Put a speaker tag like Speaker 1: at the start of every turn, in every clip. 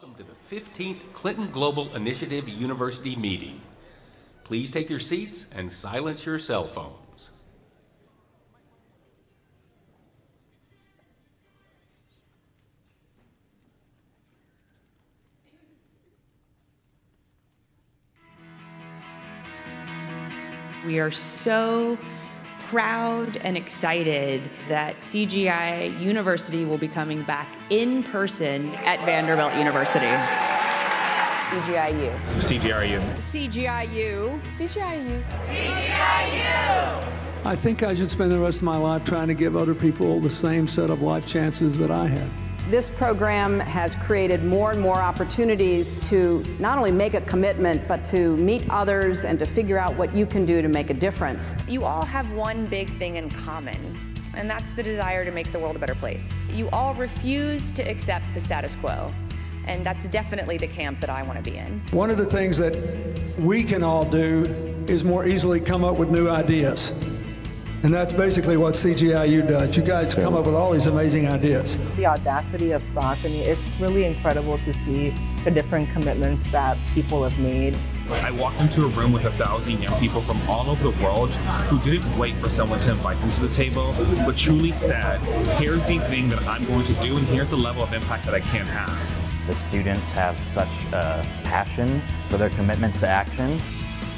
Speaker 1: Welcome to the 15th Clinton Global Initiative University meeting. Please take your seats and silence your cell phones.
Speaker 2: We are so proud and excited that CGI University will be coming back in person at Vanderbilt University.
Speaker 3: CGIU.
Speaker 4: CGRU.
Speaker 2: CGIU.
Speaker 3: CGIU.
Speaker 5: I think I should spend the rest of my life trying to give other people the same set of life chances that I had.
Speaker 3: This program has created more and more opportunities to not only make a commitment, but to meet others and to figure out what you can do to make a difference.
Speaker 2: You all have one big thing in common, and that's the desire to make the world a better place. You all refuse to accept the status quo. And that's definitely the camp that I want to be in.
Speaker 5: One of the things that we can all do is more easily come up with new ideas. And that's basically what CGIU does. You guys come up with all these amazing ideas.
Speaker 6: The audacity of thoughts, I mean, it's really incredible to see the different commitments that people have made.
Speaker 4: I walked into a room with a thousand young people from all over the world who didn't wait for someone to invite them to the table, but truly said, here's the thing that I'm going to do, and here's the level of impact that I can have.
Speaker 7: The students have such a passion for their commitments to action.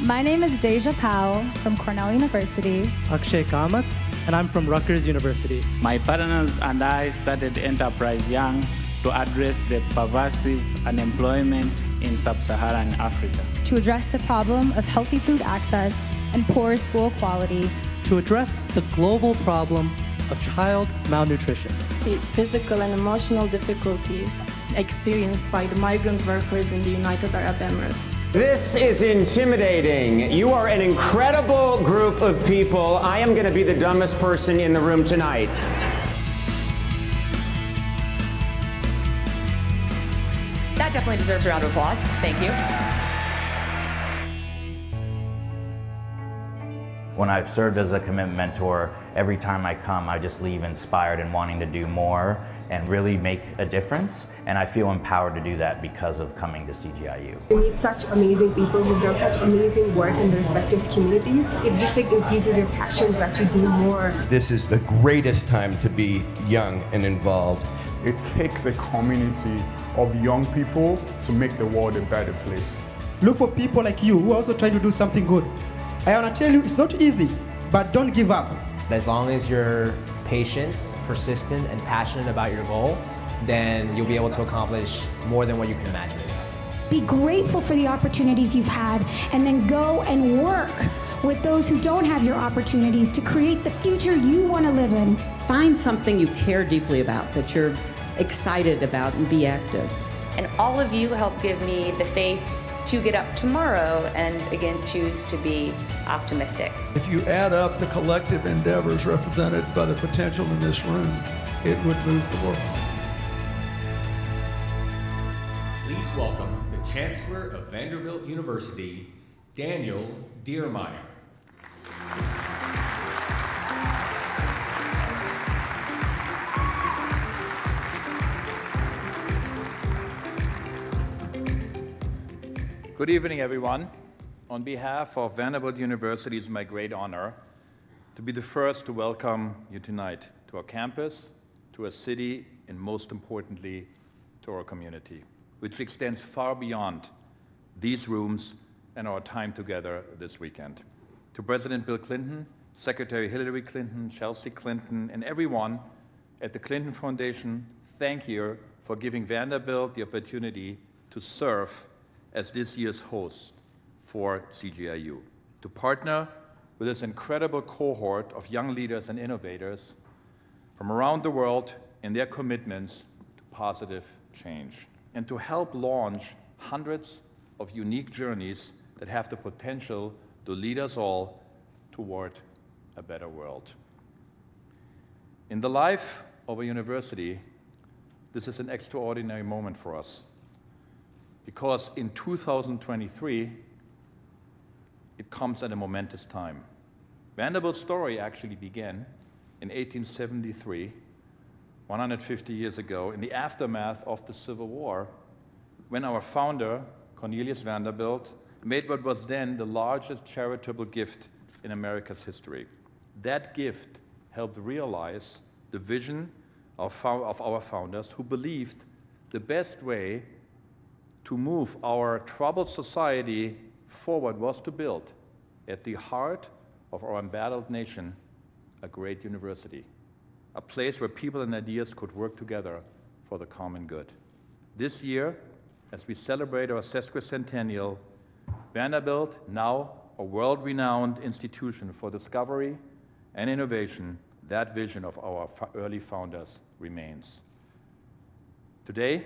Speaker 8: My name is Deja Powell from Cornell University.
Speaker 9: Akshay Kamath, and I'm from Rutgers University.
Speaker 10: My partners and I started Enterprise Young to address the pervasive unemployment in sub-Saharan Africa.
Speaker 8: To address the problem of healthy food access and poor school quality.
Speaker 9: To address the global problem of child malnutrition.
Speaker 11: The physical and emotional difficulties experienced by the migrant workers in the United Arab Emirates.
Speaker 12: This is intimidating. You are an incredible group of people. I am going to be the dumbest person in the room tonight.
Speaker 2: That definitely deserves a round of applause. Thank you.
Speaker 7: When I've served as a commitment mentor, every time I come, I just leave inspired and wanting to do more and really make a difference. And I feel empowered to do that because of coming to CGIU.
Speaker 13: You meet such amazing people who've done such amazing work in their respective communities. It just like increases your passion to actually do more.
Speaker 14: This is the greatest time to be young and involved.
Speaker 15: It takes a community of young people to make the world a better place.
Speaker 16: Look for people like you who also try to do something good. I want to tell you, it's not easy, but don't give up.
Speaker 17: As long as you're patient, persistent, and passionate about your goal, then you'll be able to accomplish more than what you can imagine.
Speaker 18: Be grateful for the opportunities you've had, and then go and work with those who don't have your opportunities to create the future you want to live in.
Speaker 3: Find something you care deeply about, that you're excited about, and be active.
Speaker 2: And all of you help give me the faith to get up tomorrow and again choose to be optimistic.
Speaker 5: If you add up the collective endeavors represented by the potential in this room, it would move the world.
Speaker 1: Please welcome the Chancellor of Vanderbilt University, Daniel Diermeier.
Speaker 19: Good evening, everyone. On behalf of Vanderbilt University, it's my great honor to be the first to welcome you tonight to our campus, to our city, and most importantly, to our community, which extends far beyond these rooms and our time together this weekend. To President Bill Clinton, Secretary Hillary Clinton, Chelsea Clinton, and everyone at the Clinton Foundation, thank you for giving Vanderbilt the opportunity to serve as this year's host for CGIU, to partner with this incredible cohort of young leaders and innovators from around the world in their commitments to positive change, and to help launch hundreds of unique journeys that have the potential to lead us all toward a better world. In the life of a university, this is an extraordinary moment for us because in 2023, it comes at a momentous time. Vanderbilt's story actually began in 1873, 150 years ago, in the aftermath of the Civil War, when our founder, Cornelius Vanderbilt, made what was then the largest charitable gift in America's history. That gift helped realize the vision of, our founders who believed the best way to move our troubled society forward was to build at the heart of our embattled nation a great university, a place where people and ideas could work together for the common good. This year, as we celebrate our sesquicentennial, Vanderbilt, now a world renowned institution for discovery and innovation, that vision of our early founders remains. Today,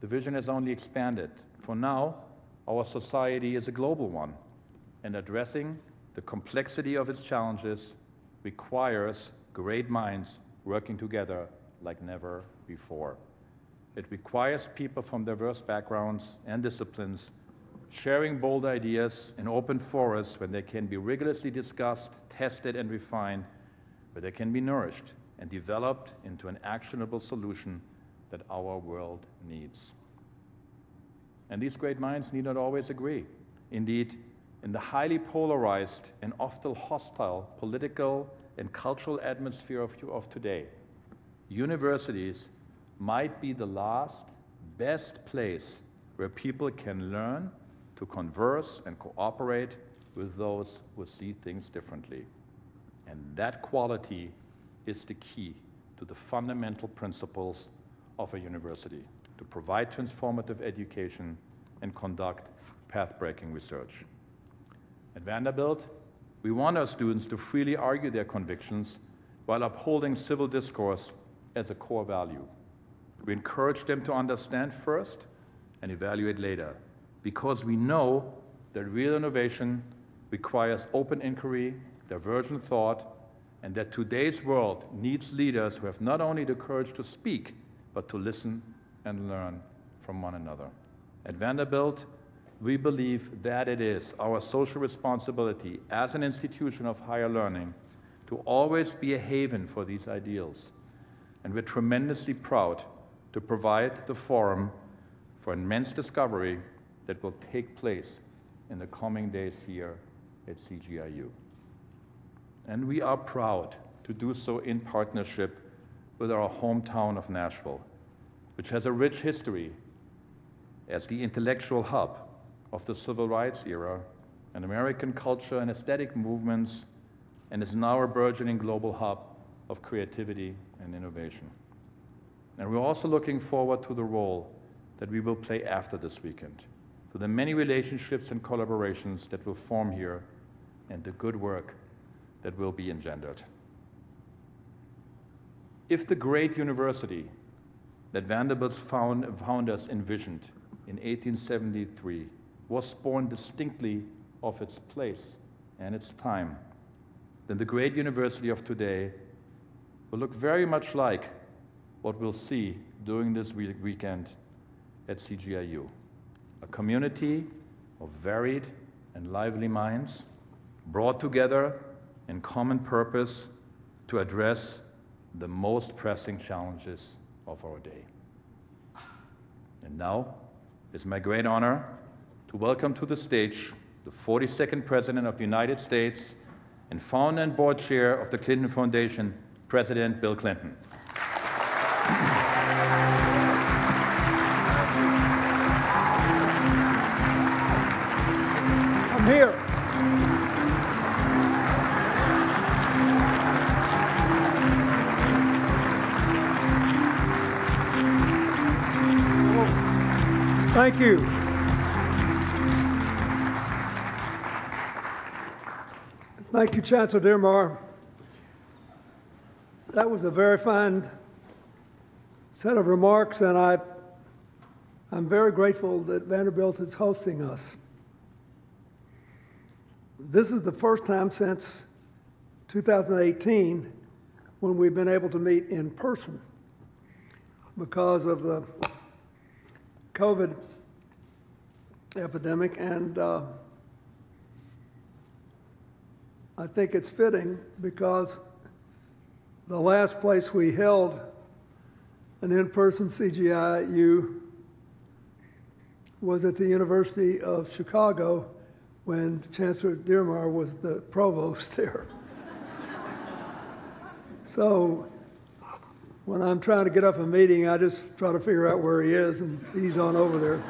Speaker 19: the vision has only expanded. For now, our society is a global one, and addressing the complexity of its challenges requires great minds working together like never before. It requires people from diverse backgrounds and disciplines sharing bold ideas in open forests where they can be rigorously discussed, tested, and refined, where they can be nourished and developed into an actionable solution that our world needs. And these great minds need not always agree. Indeed, in the highly polarized and often hostile political and cultural atmosphere of, of today, universities might be the last, best place where people can learn to converse and cooperate with those who see things differently. And that quality is the key to the fundamental principles of a university to provide transformative education and conduct path-breaking research. At Vanderbilt, we want our students to freely argue their convictions while upholding civil discourse as a core value. We encourage them to understand first and evaluate later, because we know that real innovation requires open inquiry, divergent thought, and that today's world needs leaders who have not only the courage to speak, but to listen and learn from one another. At Vanderbilt, we believe that it is our social responsibility as an institution of higher learning to always be a haven for these ideals. And we're tremendously proud to provide the forum for immense discovery that will take place in the coming days here at CGIU. And we are proud to do so in partnership with our hometown of Nashville, which has a rich history as the intellectual hub of the civil rights era and American culture and aesthetic movements, and is now a burgeoning global hub of creativity and innovation. And we're also looking forward to the role that we will play after this weekend, to the many relationships and collaborations that will form here, and the good work that will be engendered. If the great university that Vanderbilt's found, founders envisioned in 1873 was born distinctly of its place and its time, then the great university of today will look very much like what we'll see during this weekend at CGIU. A community of varied and lively minds brought together in common purpose to address the most pressing challenges of our day. And now, it's my great honor to welcome to the stage the 42nd President of the United States and founder and board chair of the Clinton Foundation, President Bill Clinton.
Speaker 5: Thank you. Thank you, Chancellor Diermeier. That was a very fine set of remarks, and I, I'm very grateful that Vanderbilt is hosting us. This is the first time since 2018 when we've been able to meet in person because of the COVID epidemic, and uh, I think it's fitting because the last place we held an in person CGIU was at the University of Chicago when Chancellor Diermeier was the provost there. so when I'm trying to get up a meeting, I just try to figure out where he is, and he's on over there.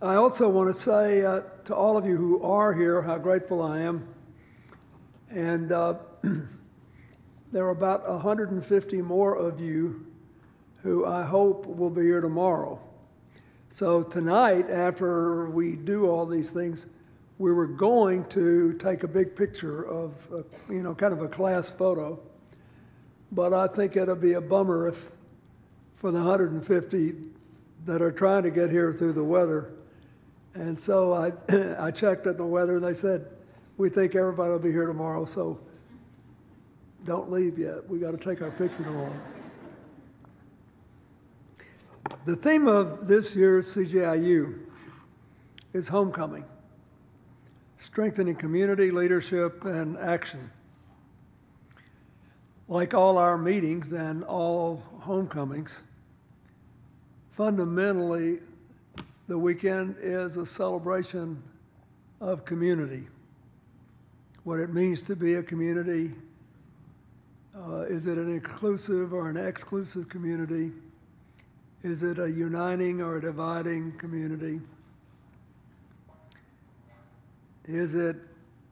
Speaker 5: I also want to say uh, to all of you who are here how grateful I am. And uh, there are about 150 more of you who I hope will be here tomorrow. So tonight, after we do all these things, we were going to take a big picture of, a, you know, kind of a class photo. But I think it'll be a bummer if, for the 150 that are trying to get here through the weather, and so I, I checked at the weather, and they said, we think everybody will be here tomorrow, so don't leave yet. We got to take our picture tomorrow. The theme of this year's CGIU is homecoming, strengthening community leadership and action. Like all our meetings and all homecomings, fundamentally, the weekend is a celebration of community. What it means to be a community. Uh, is it an inclusive or an exclusive community? Is it a uniting or a dividing community? Is it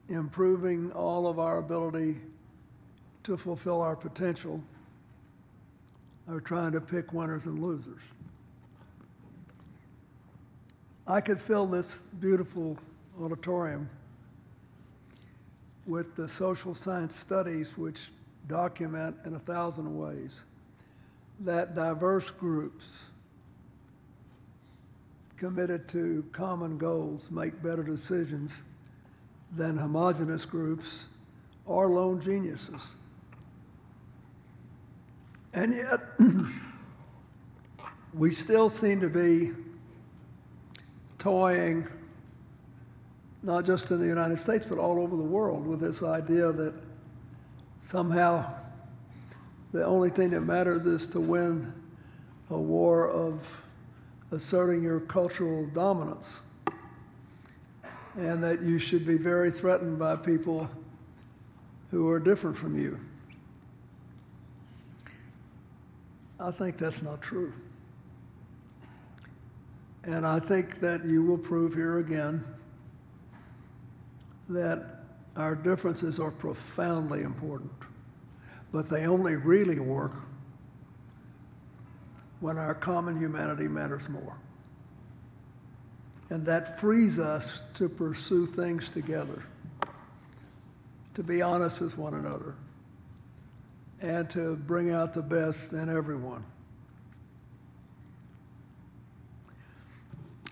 Speaker 5: improving all of our ability to fulfill our potential or trying to pick winners and losers? I could fill this beautiful auditorium with the social science studies which document in a thousand ways that diverse groups committed to common goals make better decisions than homogenous groups or lone geniuses. And yet, we still seem to be toying, not just in the United States, but all over the world, with this idea that somehow the only thing that matters is to win a war of asserting your cultural dominance, and that you should be very threatened by people who are different from you. I think that's not true. And I think that you will prove here again that our differences are profoundly important, but they only really work when our common humanity matters more. And that frees us to pursue things together, to be honest with one another, and to bring out the best in everyone.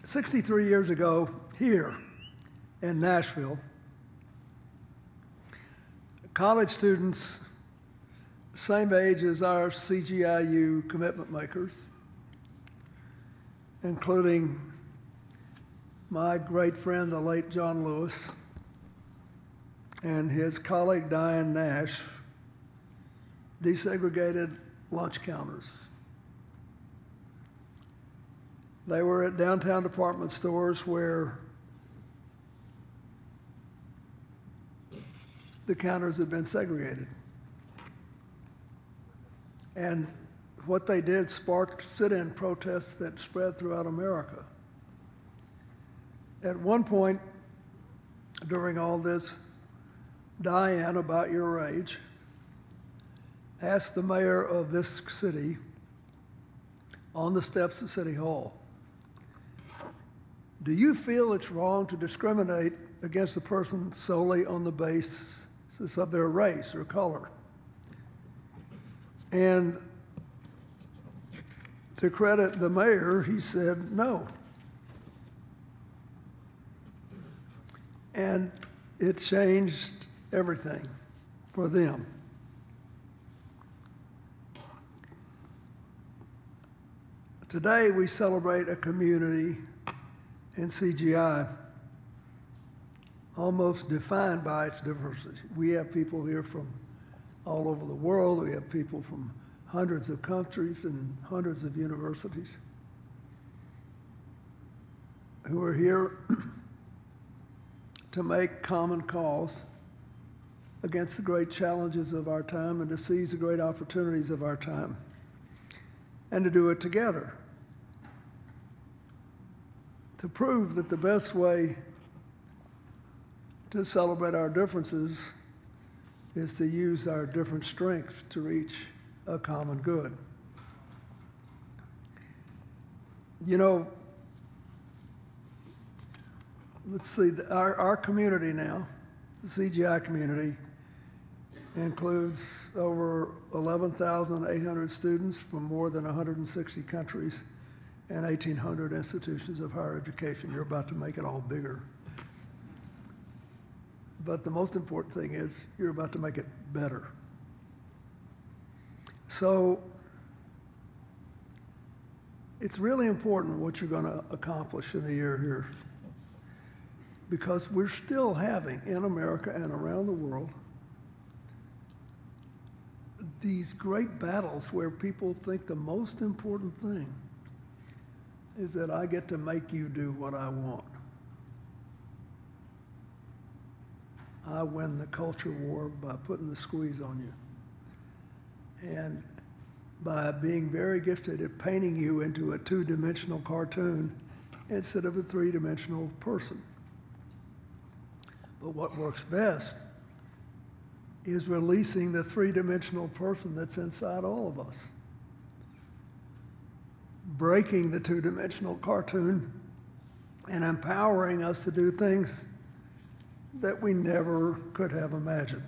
Speaker 5: 63 years ago, here in Nashville, college students, same age as our CGIU commitment makers, including my great friend, the late John Lewis, and his colleague Diane Nash, desegregated lunch counters they were at downtown department stores where the counters had been segregated. And what they did sparked sit in protests that spread throughout America. At one point during all this, Diane, about your age, asked the mayor of this city on the steps of City Hall do you feel it's wrong to discriminate against a person solely on the basis of their race or color? And to credit the mayor, he said no. And it changed everything for them. Today, we celebrate a community in CGI almost defined by its diversity. We have people here from all over the world. We have people from hundreds of countries and hundreds of universities. who are here to make common cause against the great challenges of our time and to seize the great opportunities of our time and to do it together. To prove that the best way to celebrate our differences is to use our different strengths to reach a common good. You know, let's see, our, our community now, the CGI community, includes over 11,800 students from more than 160 countries and 1,800 institutions of higher education. You're about to make it all bigger. But the most important thing is you're about to make it better. So it's really important what you're going to accomplish in the year here because we're still having in America and around the world these great battles where people think the most important thing is that I get to make you do what I want. I win the culture war by putting the squeeze on you. And by being very gifted at painting you into a two dimensional cartoon instead of a three dimensional person. But what works best is releasing the three dimensional person that's inside all of us, breaking the two dimensional cartoon and empowering us to do things that we never could have imagined.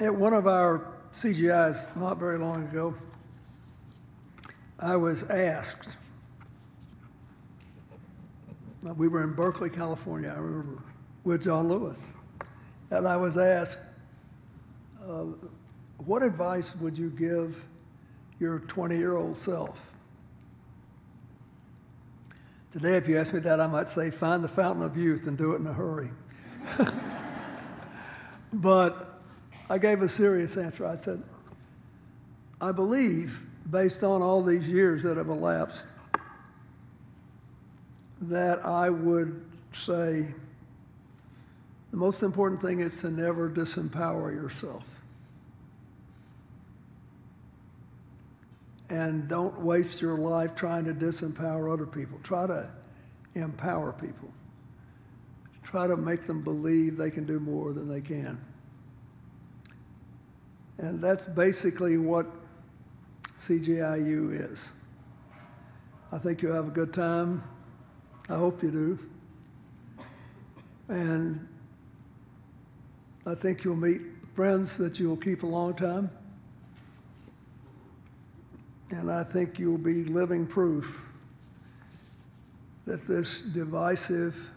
Speaker 5: At one of our CGIs not very long ago, I was asked, we were in Berkeley, California, I remember, with John Lewis. And I was asked, uh, what advice would you give your 20 year old self? Today, if you ask me that, I might say, find the fountain of youth and do it in a hurry. but I gave a serious answer. I said, I believe, based on all these years that have elapsed, that I would say the most important thing is to never disempower yourself. And don't waste your life trying to disempower other people. Try to empower people. Try to make them believe they can do more than they can. And that's basically what CGIU is. I think you'll have a good time. I hope you do. And I think you'll meet friends that you'll keep a long time. And I think you'll be living proof that this divisive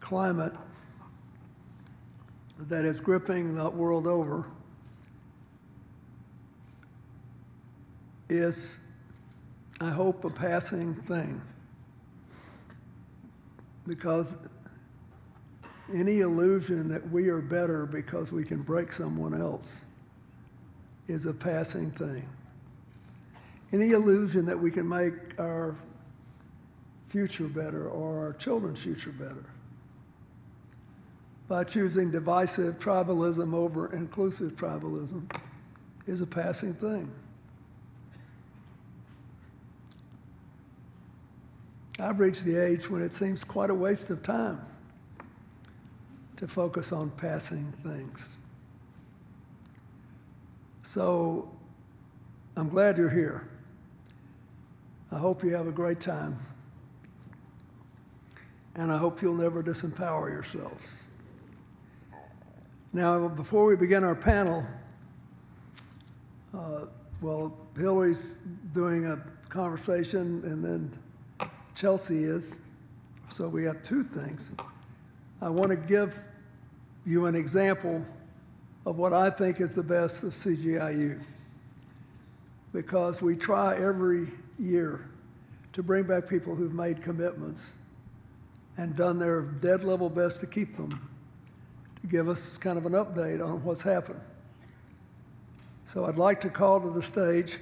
Speaker 5: climate that is gripping the world over is, I hope, a passing thing. Because any illusion that we are better because we can break someone else is a passing thing. Any illusion that we can make our future better or our children's future better by choosing divisive tribalism over inclusive tribalism is a passing thing. I've reached the age when it seems quite a waste of time to focus on passing things. So I'm glad you're here. I hope you have a great time. And I hope you'll never disempower yourself. Now, before we begin our panel, uh, well, Hillary's doing a conversation, and then Chelsea is. So we have two things. I want to give you an example of what I think is the best of CGIU. Because we try every year to bring back people who've made commitments and done their dead level best to keep them, to give us kind of an update on what's happened. So I'd like to call to the stage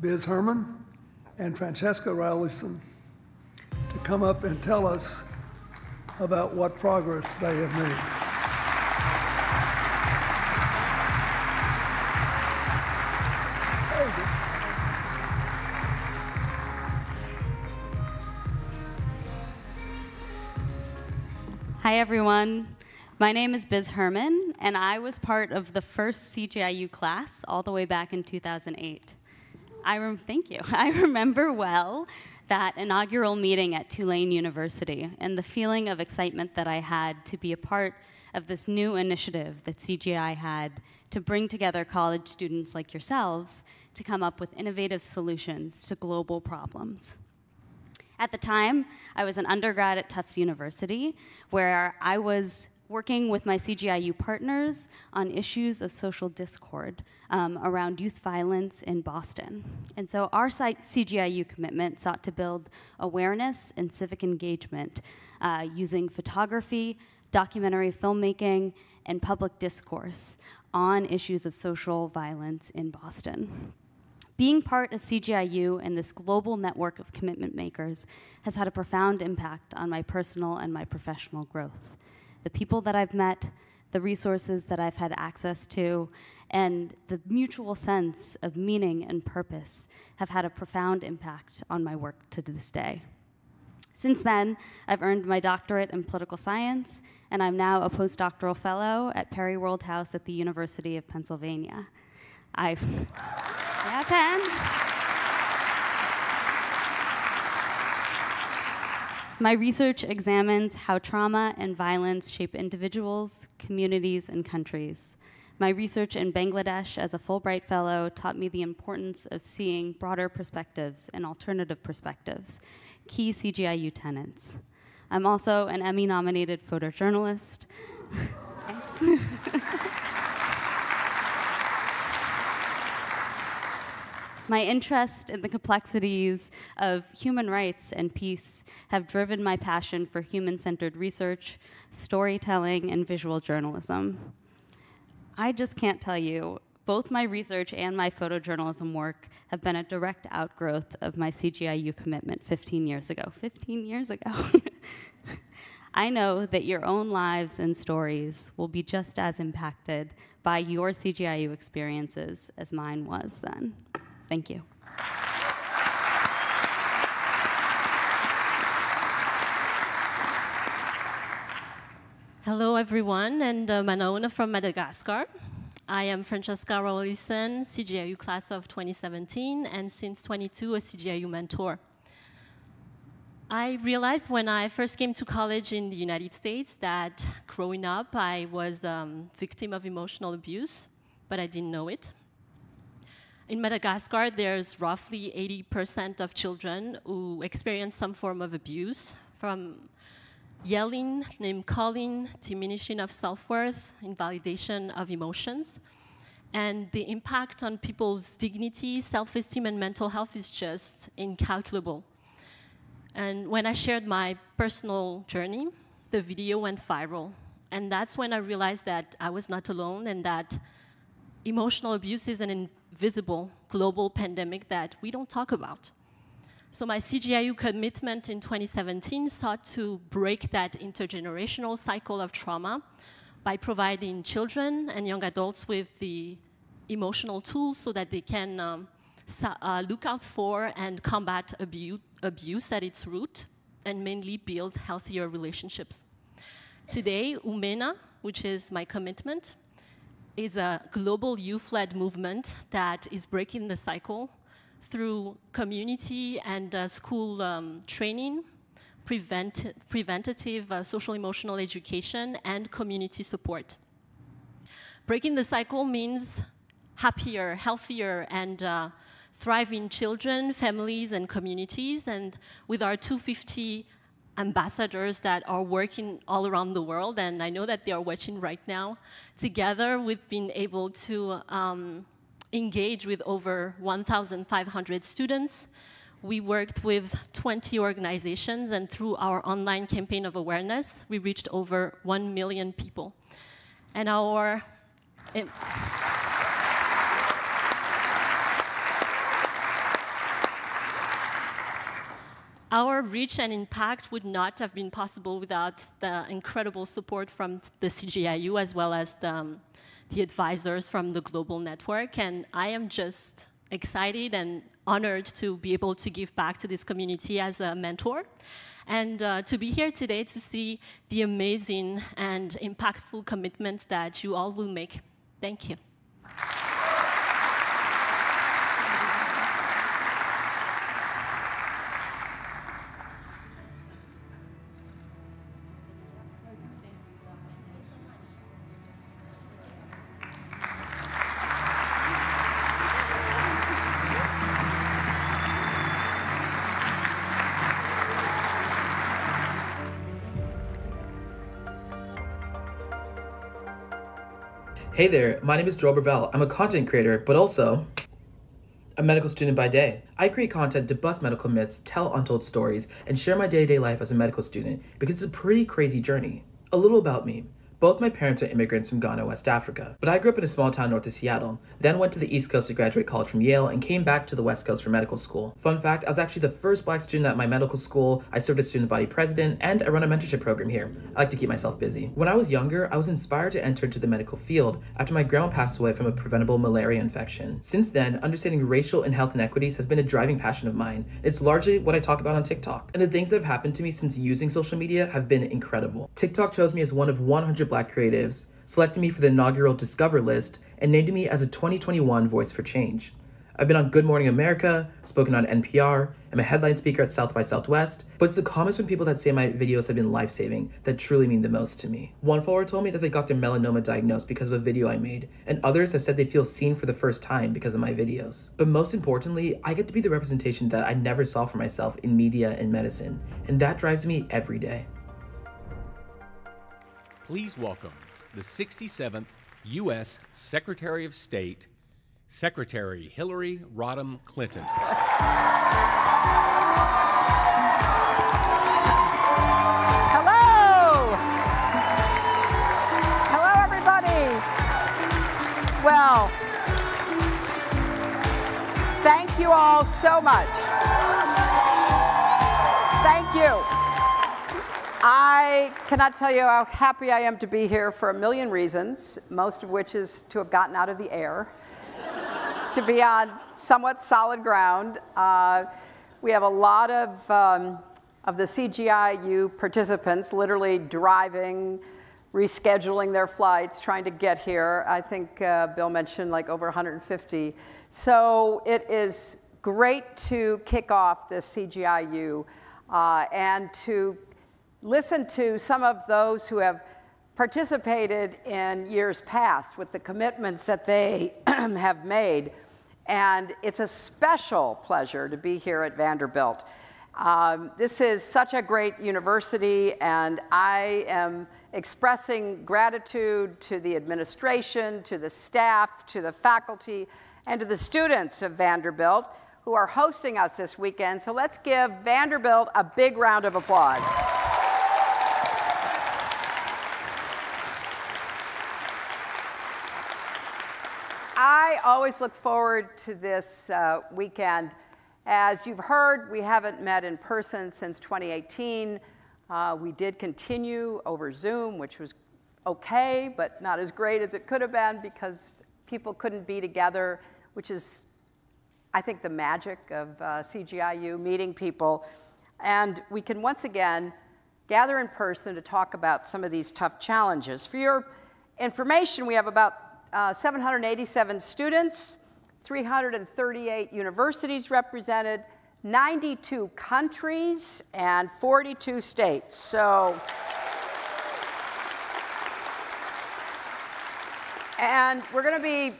Speaker 5: Biz Herman and Francesca Rowlison to come up and tell us about what progress they have made.
Speaker 20: Hi, everyone. My name is Biz Herman, and I was part of the first CGIU class all the way back in 2008. I thank you. I remember well that inaugural meeting at Tulane University and the feeling of excitement that I had to be a part of this new initiative that CGI had to bring together college students like yourselves to come up with innovative solutions to global problems. At the time, I was an undergrad at Tufts University, where I was working with my CGIU partners on issues of social discord um, around youth violence in Boston. And so our CGIU commitment sought to build awareness and civic engagement uh, using photography, documentary filmmaking, and public discourse on issues of social violence in Boston. Being part of CGIU and this global network of commitment makers has had a profound impact on my personal and my professional growth. The people that I've met, the resources that I've had access to, and the mutual sense of meaning and purpose have had a profound impact on my work to this day. Since then, I've earned my doctorate in political science, and I'm now a postdoctoral fellow at Perry World House at the University of Pennsylvania. I've My research examines how trauma and violence shape individuals, communities, and countries. My research in Bangladesh as a Fulbright Fellow taught me the importance of seeing broader perspectives and alternative perspectives, key CGIU tenets. I'm also an Emmy nominated photojournalist. My interest in the complexities of human rights and peace have driven my passion for human centered research, storytelling, and visual journalism. I just can't tell you, both my research and my photojournalism work have been a direct outgrowth of my CGIU commitment 15 years ago. 15 years ago. I know that your own lives and stories will be just as impacted by your CGIU experiences as mine was then. Thank you.
Speaker 21: Hello, everyone, and uh, Manaona from Madagascar. I am Francesca Rowlison, CGIU class of 2017, and since 22, a CGIU mentor. I realized when I first came to college in the United States that growing up, I was a um, victim of emotional abuse, but I didn't know it. In Madagascar, there's roughly 80% of children who experience some form of abuse, from yelling, name calling, diminishing of self worth, invalidation of emotions. And the impact on people's dignity, self esteem, and mental health is just incalculable. And when I shared my personal journey, the video went viral. And that's when I realized that I was not alone and that emotional abuse is an invisible global pandemic that we don't talk about. So my CGIU commitment in 2017 sought to break that intergenerational cycle of trauma by providing children and young adults with the emotional tools so that they can um, uh, look out for and combat abu abuse at its root and mainly build healthier relationships. Today, Umena, which is my commitment, is a global youth-led movement that is breaking the cycle through community and uh, school um, training, prevent preventative uh, social emotional education, and community support. Breaking the cycle means happier, healthier, and uh, thriving children, families, and communities. And with our 250 ambassadors that are working all around the world, and I know that they are watching right now. Together, we've been able to um, engage with over 1,500 students. We worked with 20 organizations, and through our online campaign of awareness, we reached over 1 million people. And our our reach and impact would not have been possible without the incredible support from the CGIU as well as the, um, the advisors from the global network. And I am just excited and honored to be able to give back to this community as a mentor and uh, to be here today to see the amazing and impactful commitments that you all will make. Thank you.
Speaker 22: Hey there, my name is Joel Bervell. I'm a content creator, but also a medical student by day. I create content to bust medical myths, tell untold stories, and share my day to day life as a medical student because it's a pretty crazy journey. A little about me. Both my parents are immigrants from Ghana, West Africa, but I grew up in a small town north of Seattle, then went to the East Coast to graduate college from Yale, and came back to the West Coast for medical school. Fun fact, I was actually the first black student at my medical school, I served as student body president, and I run a mentorship program here. I like to keep myself busy. When I was younger, I was inspired to enter into the medical field after my grandma passed away from a preventable malaria infection. Since then, understanding racial and health inequities has been a driving passion of mine. It's largely what I talk about on TikTok. And the things that have happened to me since using social media have been incredible. TikTok chose me as one of 100 black creatives, selected me for the inaugural Discover list, and named me as a 2021 Voice for Change. I've been on Good Morning America, spoken on NPR, I'm a headline speaker at South by Southwest, but it's the comments from people that say my videos have been life saving that truly mean the most to me. One follower told me that they got their melanoma diagnosed because of a video I made, and others have said they feel seen for the first time because of my videos. But most importantly, I get to be the representation that I never saw for myself in media and medicine, and that drives me every day.
Speaker 1: Please welcome the 67th U.S. Secretary of State, Secretary Hillary Rodham Clinton.
Speaker 23: Hello! Hello, everybody! Well, thank you all so much. Thank you. I cannot tell you how happy I am to be here for a million reasons, most of which is to have gotten out of the air, to be on somewhat solid ground. Uh, we have a lot of, um, of the CGIU participants literally driving, rescheduling their flights, trying to get here. I think uh, Bill mentioned like over 150. So it is great to kick off this CGIU uh, and to listen to some of those who have participated in years past with the commitments that they have made. And it's a special pleasure to be here at Vanderbilt. Um, this is such a great university, and I am expressing gratitude to the administration, to the staff, to the faculty, and to the students of Vanderbilt who are hosting us this weekend. So let's give Vanderbilt a big round of applause. I always look forward to this uh, weekend. As you've heard, we haven't met in person since 2018. Uh, we did continue over Zoom, which was okay, but not as great as it could have been because people couldn't be together, which is, I think, the magic of uh, CGIU, meeting people. And we can once again gather in person to talk about some of these tough challenges. For your information, we have about uh, 787 students, 338 universities represented, 92 countries, and 42 states. So, and we're going to be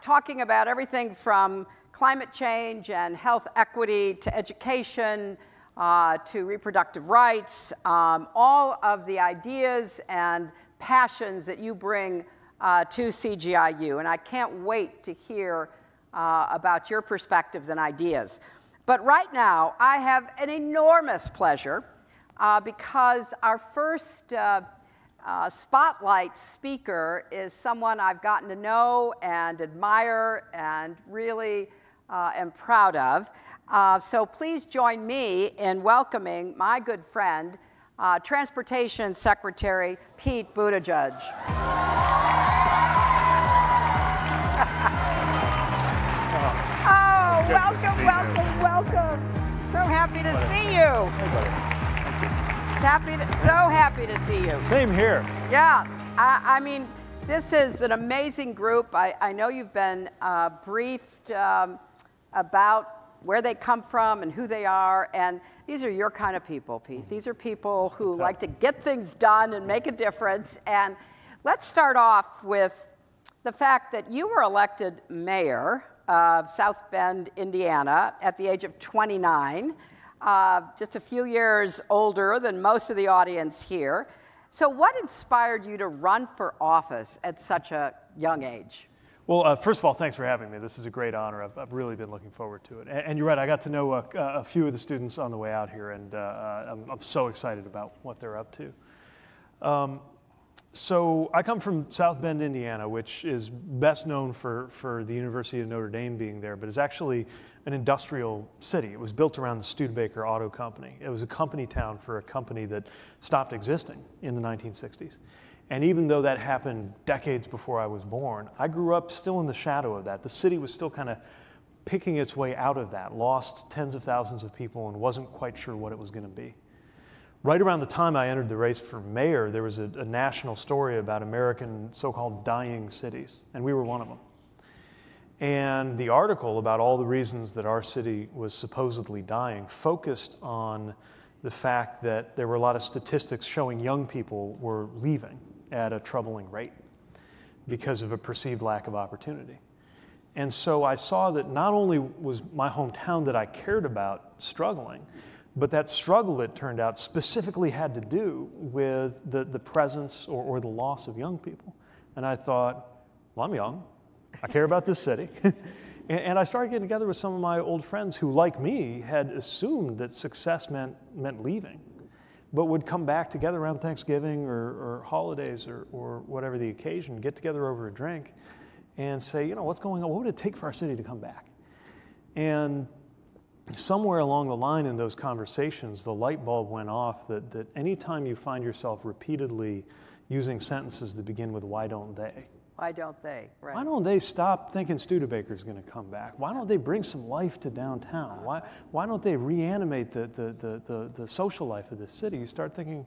Speaker 23: talking about everything from climate change and health equity to education uh, to reproductive rights, um, all of the ideas and passions that you bring uh, to CGIU. And I can't wait to hear uh, about your perspectives and ideas. But right now, I have an enormous pleasure uh, because our first uh, uh, spotlight speaker is someone I've gotten to know and admire and really uh, and proud of. So please join me in welcoming my good friend, uh, Transportation Secretary Pete Buttigieg. oh, welcome, welcome, welcome. So happy to see you. Happy to, so happy to see you.
Speaker 24: Same here.
Speaker 23: Yeah, I, I mean, this is an amazing group. I, I know you've been uh, briefed um, about where they come from and who they are, and these are your kind of people, Pete. These are people who like to get things done and make a difference. And let's start off with the fact that you were elected mayor of South Bend, Indiana, at the age of 29, uh, just a few years older than most of the audience here. So, what inspired you to run for office at such a young age?
Speaker 24: Well, uh, first of all, thanks for having me. This is a great honor. I've, I've really been looking forward to it. And, and, you're right, I got to know a, a, few of the students on the way out here, and uh, uh I'm, I'm, so excited about what they're up to. Um, so I come from South Bend, Indiana, which is best known for, for the University of Notre Dame being there, but it's actually an industrial city. It was built around the Studebaker Auto Company. It was a company town for a company that stopped existing in the 1960s. And even though that happened decades before I was born, I grew up still in the shadow of that. The city was still kind of picking its way out of that, lost tens of thousands of people, and wasn't quite sure what it was going to be. Right around the time I entered the race for mayor, there was a, a national story about American so called dying cities, and we were one of them. And the article about all the reasons that our city was supposedly dying focused on the fact that there were a lot of statistics showing young people were leaving at a troubling rate because of a perceived lack of opportunity. And so I saw that not only was my hometown that I cared about struggling, but that struggle, it turned out, specifically had to do with the, the presence or, or the loss of young people. And I thought, well, I'm young. I care about this city. and, and, I started getting together with some of my old friends who, like me, had assumed that success meant, meant leaving, but would come back together around Thanksgiving or, or holidays or, or whatever the occasion, get together over a drink and say, you know, what's going on? What would it take for our city to come back? And somewhere along the line in those conversations, the light bulb went off that, that anytime you find yourself repeatedly using sentences that begin with, why don't they?
Speaker 23: Why don't they? Right.
Speaker 24: Why don't they stop thinking Studebaker's going to come back? Why don't they bring some life to downtown? Why, why don't they reanimate the, the, the, the, the social life of this city? You start thinking,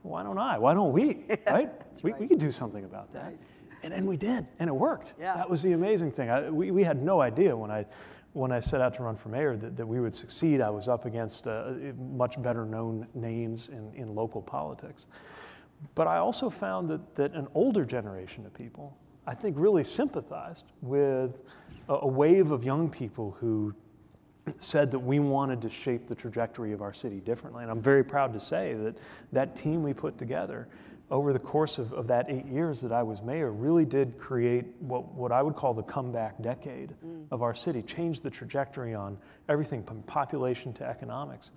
Speaker 24: why don't I? Why don't we? right? we, right. we could do something about that. Right. And, and we did, and it worked.
Speaker 23: Yeah.
Speaker 24: That was the amazing thing. I, we, we had no idea when I, when I set out to run for mayor that, that we would succeed. I was up against uh, much better known names in, in local politics. But I also found that, that an older generation of people, I think, really sympathized with a, a wave of young people who said that we wanted to shape the trajectory of our city differently. And I'm very proud to say that that team we put together over the course of, of that eight years that I was mayor, really did create what, what I would call the comeback decade mm. of our city, changed the trajectory on everything from population to economics,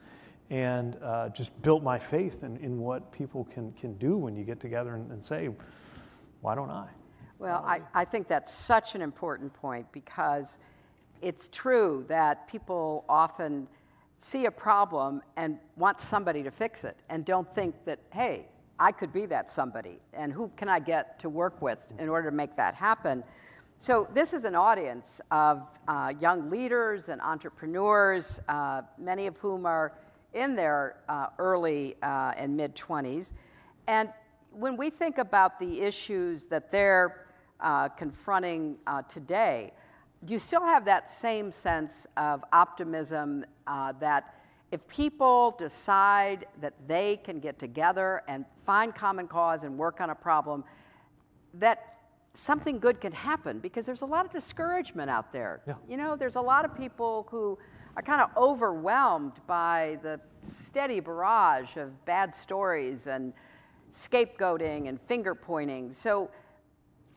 Speaker 24: and uh, just built my faith in, in what people can, can do when you get together and, and say, why don't I?
Speaker 23: Well, I, I think that's such an important point because it's true that people often see a problem and want somebody to fix it and don't think that, hey, I could be that somebody, and who can I get to work with in order to make that happen? So, this is an audience of uh, young leaders and entrepreneurs, uh, many of whom are in their uh, early uh, and mid 20s. And when we think about the issues that they're uh, confronting uh, today, do you still have that same sense of optimism that if people decide that they can get together and find common cause and work on a problem, that something good can happen because there's a lot of discouragement out there.
Speaker 24: Yeah.
Speaker 23: You know, there's a lot of people who are kind of overwhelmed by the steady barrage of bad stories and scapegoating and finger pointing. So,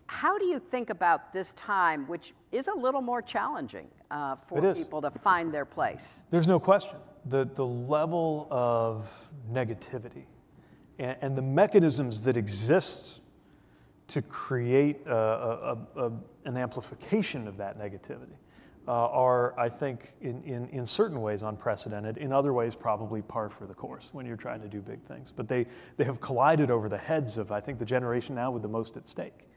Speaker 23: how do you think about this time, which is a little more challenging uh, for people to find their place?
Speaker 24: There's no question the, the level of negativity and, and the mechanisms that exist to create a, a, a, an amplification of that negativity uh, are, I think, in, in, in certain ways unprecedented, in other ways, probably par for the course when you're trying to do big things. But they, they have collided over the heads of, I think, the generation now with the most at stake.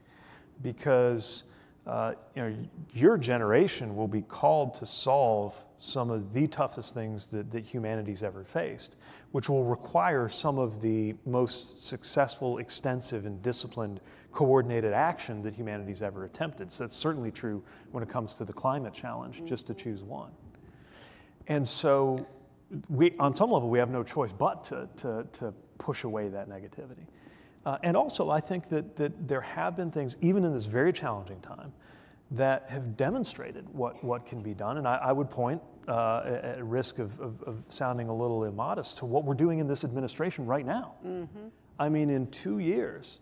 Speaker 24: Because uh, you know, your generation will be called to solve some of the toughest things that, that humanity's ever faced, which will require some of the most successful, extensive, and disciplined coordinated action that humanity's ever attempted. So that's certainly true when it comes to the climate challenge, just to choose one. And so, we, on some level, we have no choice but to, to, to push away that negativity. Uh, and also, I think that, that there have been things, even in this very challenging time, that have demonstrated what, what can be done. And I, I would point, uh, at risk of, of, of, sounding a little immodest, to what we're doing in this administration right now. Mm-hmm. I mean, in two years,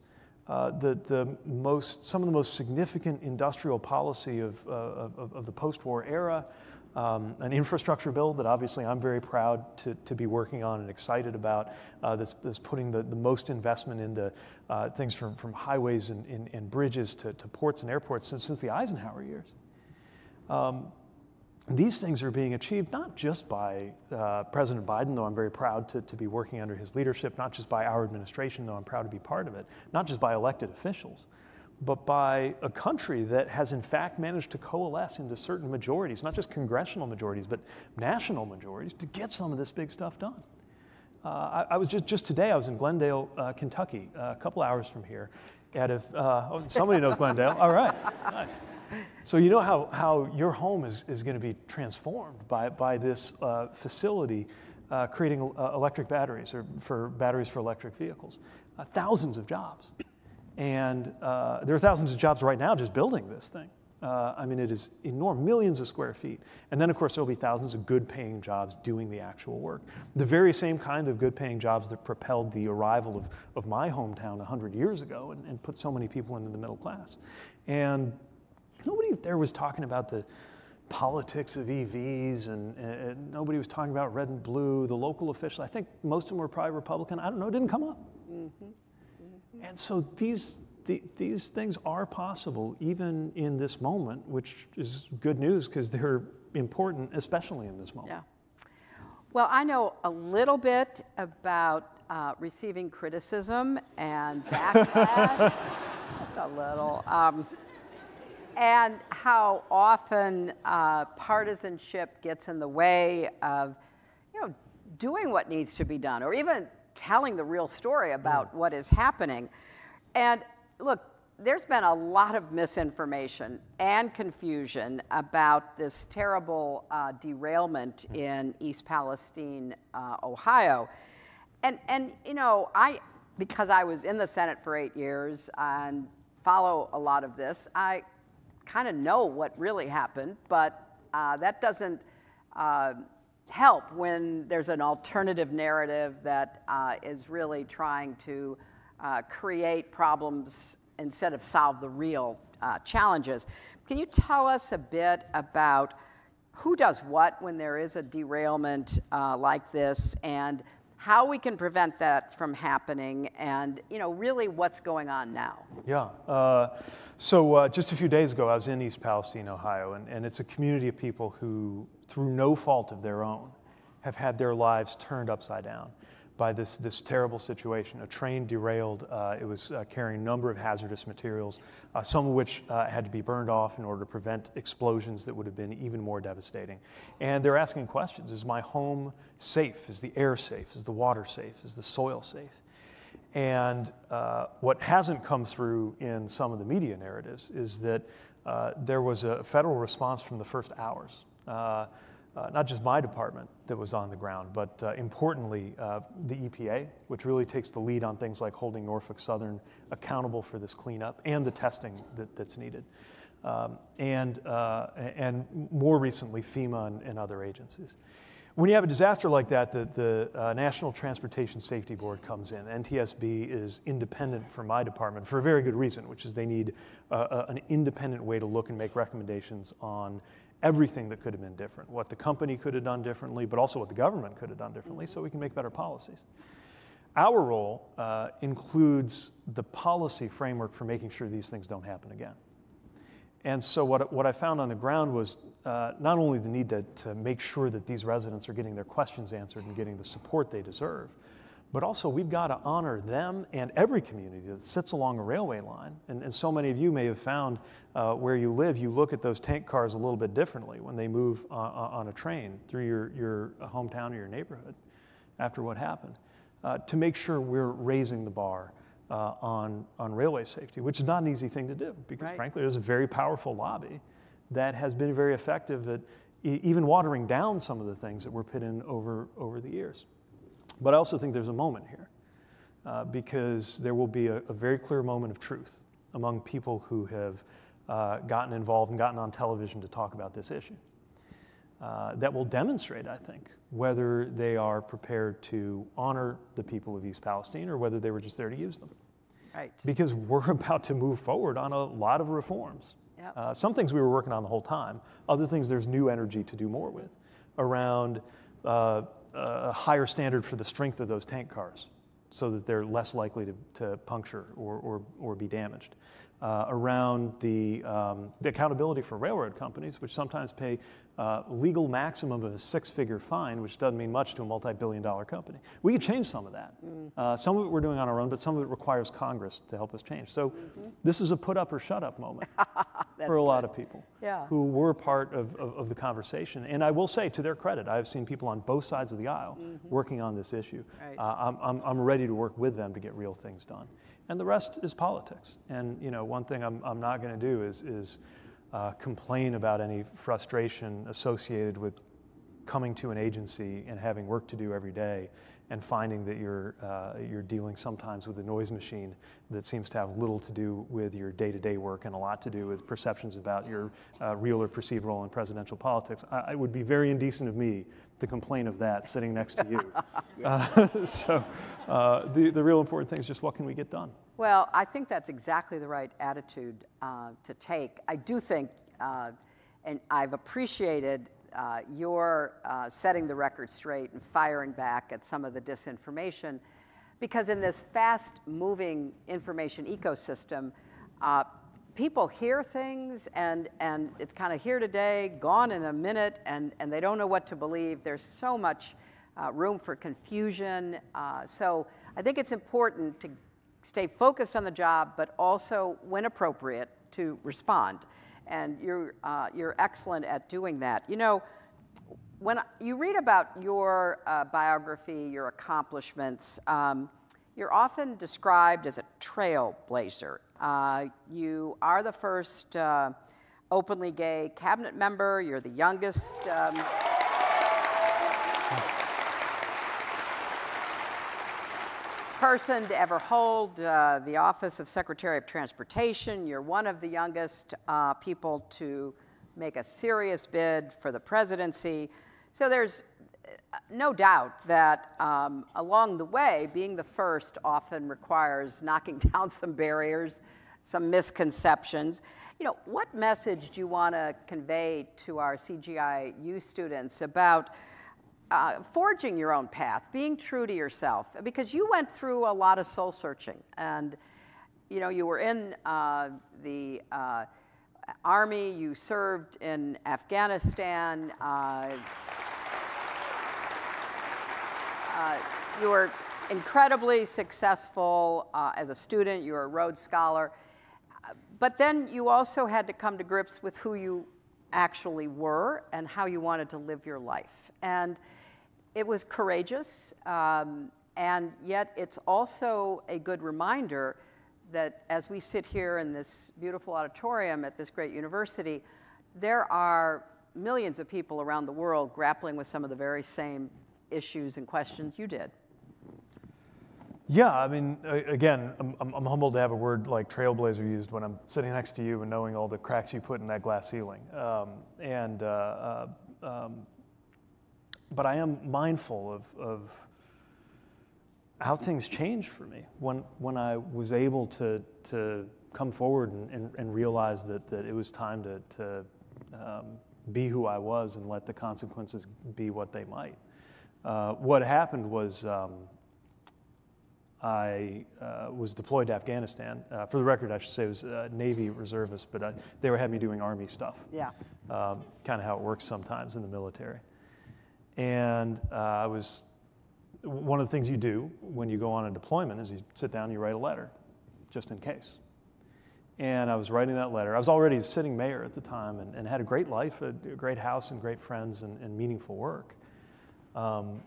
Speaker 24: uh, the, the most, some of the most significant industrial policy of, uh, of, of the post war era, um, an infrastructure bill that obviously I'm very proud to, to be working on and excited about uh, that's, that's putting the, the most investment into uh, things from, from highways and, and, and bridges to, to, ports and airports since, since the Eisenhower years. Um, these things are being achieved not just by uh, President Biden, though I'm very proud to, to be working under his leadership, not just by our administration, though I'm proud to be part of it, not just by elected officials, but by a country that has in fact managed to coalesce into certain majorities, not just congressional majorities, but national majorities to get some of this big stuff done. Uh, I, I, was just, just today, I was in Glendale, uh, Kentucky, uh, a couple hours from here. At a, uh, oh, somebody knows Glendale. All right, nice. So you know how, how your home is, is going to be transformed by, by this uh, facility uh, creating electric batteries or for batteries for electric vehicles. thousands of jobs. And uh, there are thousands of jobs right now just building this thing. Uh, I mean, it is enormous, millions of square feet. And then, of course, there'll be thousands of good paying jobs doing the actual work. The very same kind of good paying jobs that propelled the arrival of, of my hometown 100 years ago and, and put so many people into the middle class. And nobody there was talking about the politics of EVs, and, and, nobody was talking about red and blue. The local officials, I think most of them were probably Republican. I don't know, it didn't come up. Mm-hmm. And so these, the, these things are possible even in this moment, which is good news because they're important, especially in this moment.
Speaker 23: Yeah. Well, I know a little bit about uh, receiving criticism and backlash, just a little, um, and how often uh, partisanship gets in the way of, you know, doing what needs to be done, or even telling the real story about mm. what is happening. And look, there's been a lot of misinformation and confusion about this terrible uh, derailment in East Palestine, uh, Ohio. And, and, you know, I, because I was in the Senate for eight years and follow a lot of this, I kind of know what really happened, but uh, that doesn't uh, help when there's an alternative narrative that uh, is really trying to uh, create problems instead of solve the real uh, challenges. Can you tell us a bit about who does what when there is a derailment uh, like this and how we can prevent that from happening and you know really what's going on now.
Speaker 24: Yeah uh, so uh, just a few days ago i was in east palestine ohio and, and it's a community of people who through no fault of their own have had their lives turned upside down by this, this terrible situation. A train derailed. Uh, it was uh, carrying a number of hazardous materials, uh, some of which uh, had to be burned off in order to prevent explosions that would have been even more devastating. And they're asking questions Is my home safe? Is the air safe? Is the water safe? Is the soil safe? And uh, what hasn't come through in some of the media narratives is that uh, there was a federal response from the first hours uh, not just my department that was on the ground, but uh, importantly, uh, the EPA, which really takes the lead on things like holding Norfolk Southern accountable for this cleanup and the testing that, that's needed. Um, and, uh, and more recently, FEMA and, and, other agencies. When you have a disaster like that, the, the uh, National Transportation Safety Board comes in. NTSB is independent from my department for a very good reason, which is they need uh, an independent way to look and make recommendations on everything that could have been different, what the company could have done differently, but also what the government could have done differently so we can make better policies. Our role uh, includes the policy framework for making sure these things don't happen again. And so what, what I found on the ground was uh, not only the need to, to make sure that these residents are getting their questions answered and getting the support they deserve, but also we've got to honor them and every community that sits along a railway line. And, and so many of you may have found uh, where you live, you look at those tank cars a little bit differently when they move uh, on a train through your, your hometown or your neighborhood after what happened, uh, to make sure we're raising the bar uh, on, on railway safety, which is not an easy thing to do because,
Speaker 23: Right.
Speaker 24: frankly, there's a very powerful lobby that has been very effective at e- even watering down some of the things that were put in over, over the years. But I also think there's a moment here uh, because there will be a, a very clear moment of truth among people who have uh, gotten involved and gotten on television to talk about this issue. Uh, that will demonstrate, I think, whether they are prepared to honor the people of East Palestine or whether they were just there to use them.
Speaker 23: Right.
Speaker 24: Because we're about to move forward on a lot of reforms.
Speaker 23: Yep.
Speaker 24: Uh, some things we were working on the whole time, other things there's new energy to do more with around uh, a higher standard for the strength of those tank cars so that they're less likely to, to puncture or, or, or be damaged. Uh, around the, um, the accountability for railroad companies, which sometimes pay uh, legal maximum of a six-figure fine, which doesn't mean much to a multi-billion dollar company. We could change some of that. Uh, some of it we're doing on our own, but some of it requires Congress to help us change. So this is a put up or shut up moment for a lot of people
Speaker 23: Yeah.
Speaker 24: who were part of, of, of the conversation. And I will say, to their credit, I've seen people on both sides of the aisle working on this issue.
Speaker 23: Right.
Speaker 24: Uh, I'm, I'm, I'm ready to work with them to get real things done. And the rest is politics. And you know, one thing I'm, I'm not going to do is, is uh, complain about any frustration associated with coming to an agency and having work to do every day and finding that you're, uh, you're dealing sometimes with a noise machine that seems to have little to do with your day-to-day work and a lot to do with perceptions about your uh, real or perceived role in presidential politics. I, it would be very indecent of me to complain of that sitting next to you. uh, so uh, the, the real important thing is just what can we get done?
Speaker 23: Well, I think that's exactly the right attitude uh, to take. I do think, uh, and I've appreciated uh, your uh, setting the record straight and firing back at some of the disinformation, because in this fast moving information ecosystem, uh, people hear things and, and it's kind of here today, gone in a minute, and, and they don't know what to believe. There's so much uh, room for confusion. So I think it's important to stay focused on the job, but also, when appropriate, to respond. And you're, uh, you're excellent at doing that. You know, when you read about your uh, biography, your accomplishments, um, you're often described as a trailblazer. Uh, you are the first uh, openly gay cabinet member. You're the youngest. Um, person to ever hold uh, the office of Secretary of Transportation. You're one of the youngest uh, people to make a serious bid for the presidency. So there's uh, no doubt that um, along the way, being the first often requires knocking down some barriers, some misconceptions. You know, what message do you want to convey to our CGIU students about uh, forging your own path, being true to yourself, because you went through a lot of soul searching, and you know you were in uh, the uh, army, you served in Afghanistan, uh, uh, you were incredibly successful uh, as a student. You were a Rhodes Scholar, but then you also had to come to grips with who you actually were and how you wanted to live your life, and it was courageous, um, and yet it's also a good reminder that as we sit here in this beautiful auditorium at this great university, there are millions of people around the world grappling with some of the very same issues and questions you did.
Speaker 24: Yeah, I mean, again, I'm, I'm humbled to have a word like trailblazer used when I'm sitting next to you and knowing all the cracks you put in that glass ceiling. Um, and, uh, uh, um, but I am mindful of, of how things changed for me when, when I was able to, to come forward and, and, and realize that, that it was time to, to um, be who I was and let the consequences be what they might. Uh, what happened was um, I uh, was deployed to Afghanistan. Uh, for the record, I should say it was a Navy reservist, but uh, they were having me doing Army stuff.
Speaker 23: Yeah.
Speaker 24: Um, kind of how it works sometimes in the military. And uh, I was, one of the things you do when you go on a deployment is you sit down and you write a letter, just in case. And I was writing that letter. I was already a sitting mayor at the time and, and had a great life, a, a great house, and great friends and, and meaningful work. Um,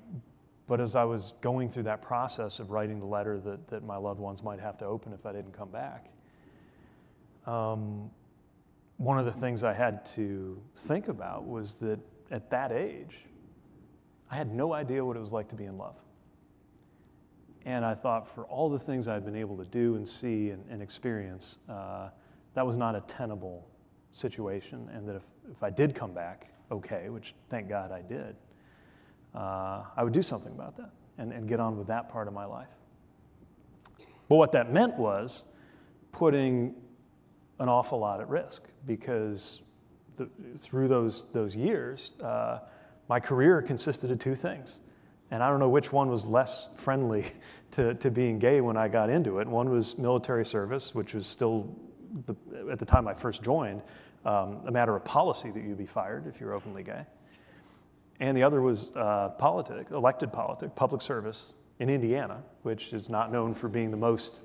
Speaker 24: but as I was going through that process of writing the letter that, that my loved ones might have to open if I didn't come back, um, one of the things I had to think about was that at that age, I had no idea what it was like to be in love. And I thought, for all the things I've been able to do and see and, and experience, uh, that was not a tenable situation. And that if, if I did come back okay, which thank God I did, uh, I would do something about that and, and get on with that part of my life. But what that meant was putting an awful lot at risk because the, through those, those years, uh, my career consisted of two things. And I don't know which one was less friendly to, to being gay when I got into it. One was military service, which was still, the, at the time I first joined, um, a matter of policy that you'd be fired if you're openly gay. And the other was uh, politics, elected politics, public service in Indiana, which is not known for being the most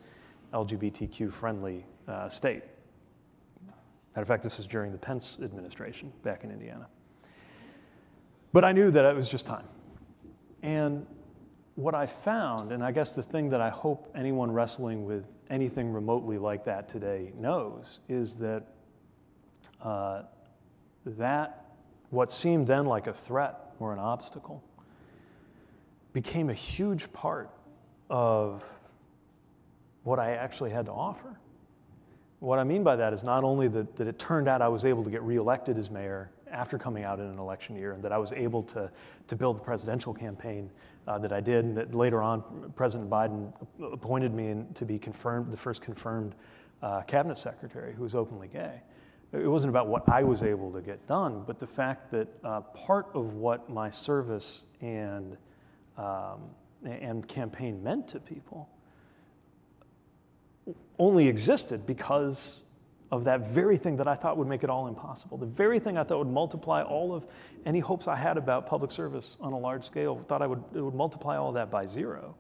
Speaker 24: LGBTQ friendly uh, state. Matter of fact, this was during the Pence administration back in Indiana. But I knew that it was just time. And what I found, and I guess the thing that I hope anyone wrestling with anything remotely like that today knows, is that uh, that what seemed then like a threat or an obstacle became a huge part of what I actually had to offer. What I mean by that is not only that, that it turned out I was able to get reelected as mayor after coming out in an election year, and that I was able to, to build the presidential campaign uh, that I did, and that later on President Biden appointed me in, to be confirmed, the first confirmed uh, cabinet secretary who was openly gay. It wasn't about what I was able to get done, but the fact that uh, part of what my service and, um, and campaign meant to people only existed because of that very thing that I thought would make it all impossible. The very thing I thought would multiply all of any hopes I had about public service on a large scale, thought I would, it would multiply all that by zero,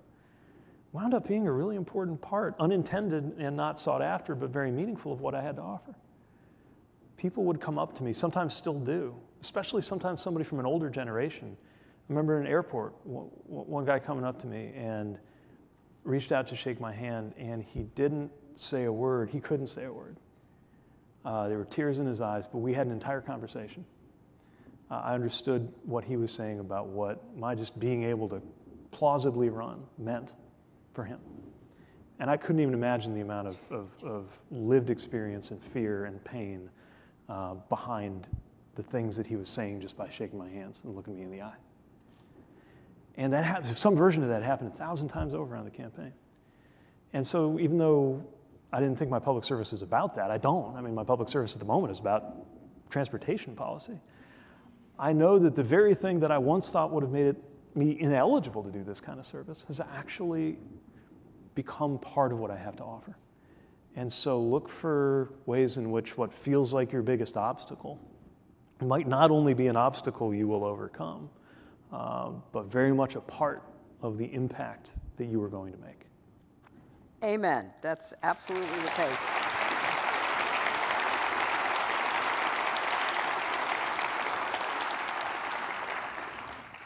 Speaker 24: wound up being a really important part, unintended and not sought after, but very meaningful of what I had to offer. People would come up to me, sometimes still do, especially sometimes somebody from an older generation. I remember in an airport, one guy coming up to me and reached out to shake my hand, and he didn't say a word. He couldn't say a word. Uh, there were tears in his eyes, but we had an entire conversation. Uh, I understood what he was saying about what my just being able to plausibly run meant for him. And I couldn't even imagine the amount of, of, of lived experience and fear and pain uh, behind the things that he was saying just by shaking my hands and looking me in the eye. And that happened, some version of that happened a thousand times over on the campaign. And so even though I didn't think my public service was about that. I don't. I mean, my public service at the moment is about transportation policy. I know that the very thing that I once thought would have made it, me ineligible to do this kind of service has actually become part of what I have to offer. And so look for ways in which what feels like your biggest obstacle might not only be an obstacle you will overcome, uh, but very much a part of the impact that you are going to make.
Speaker 23: Amen. That's absolutely the case.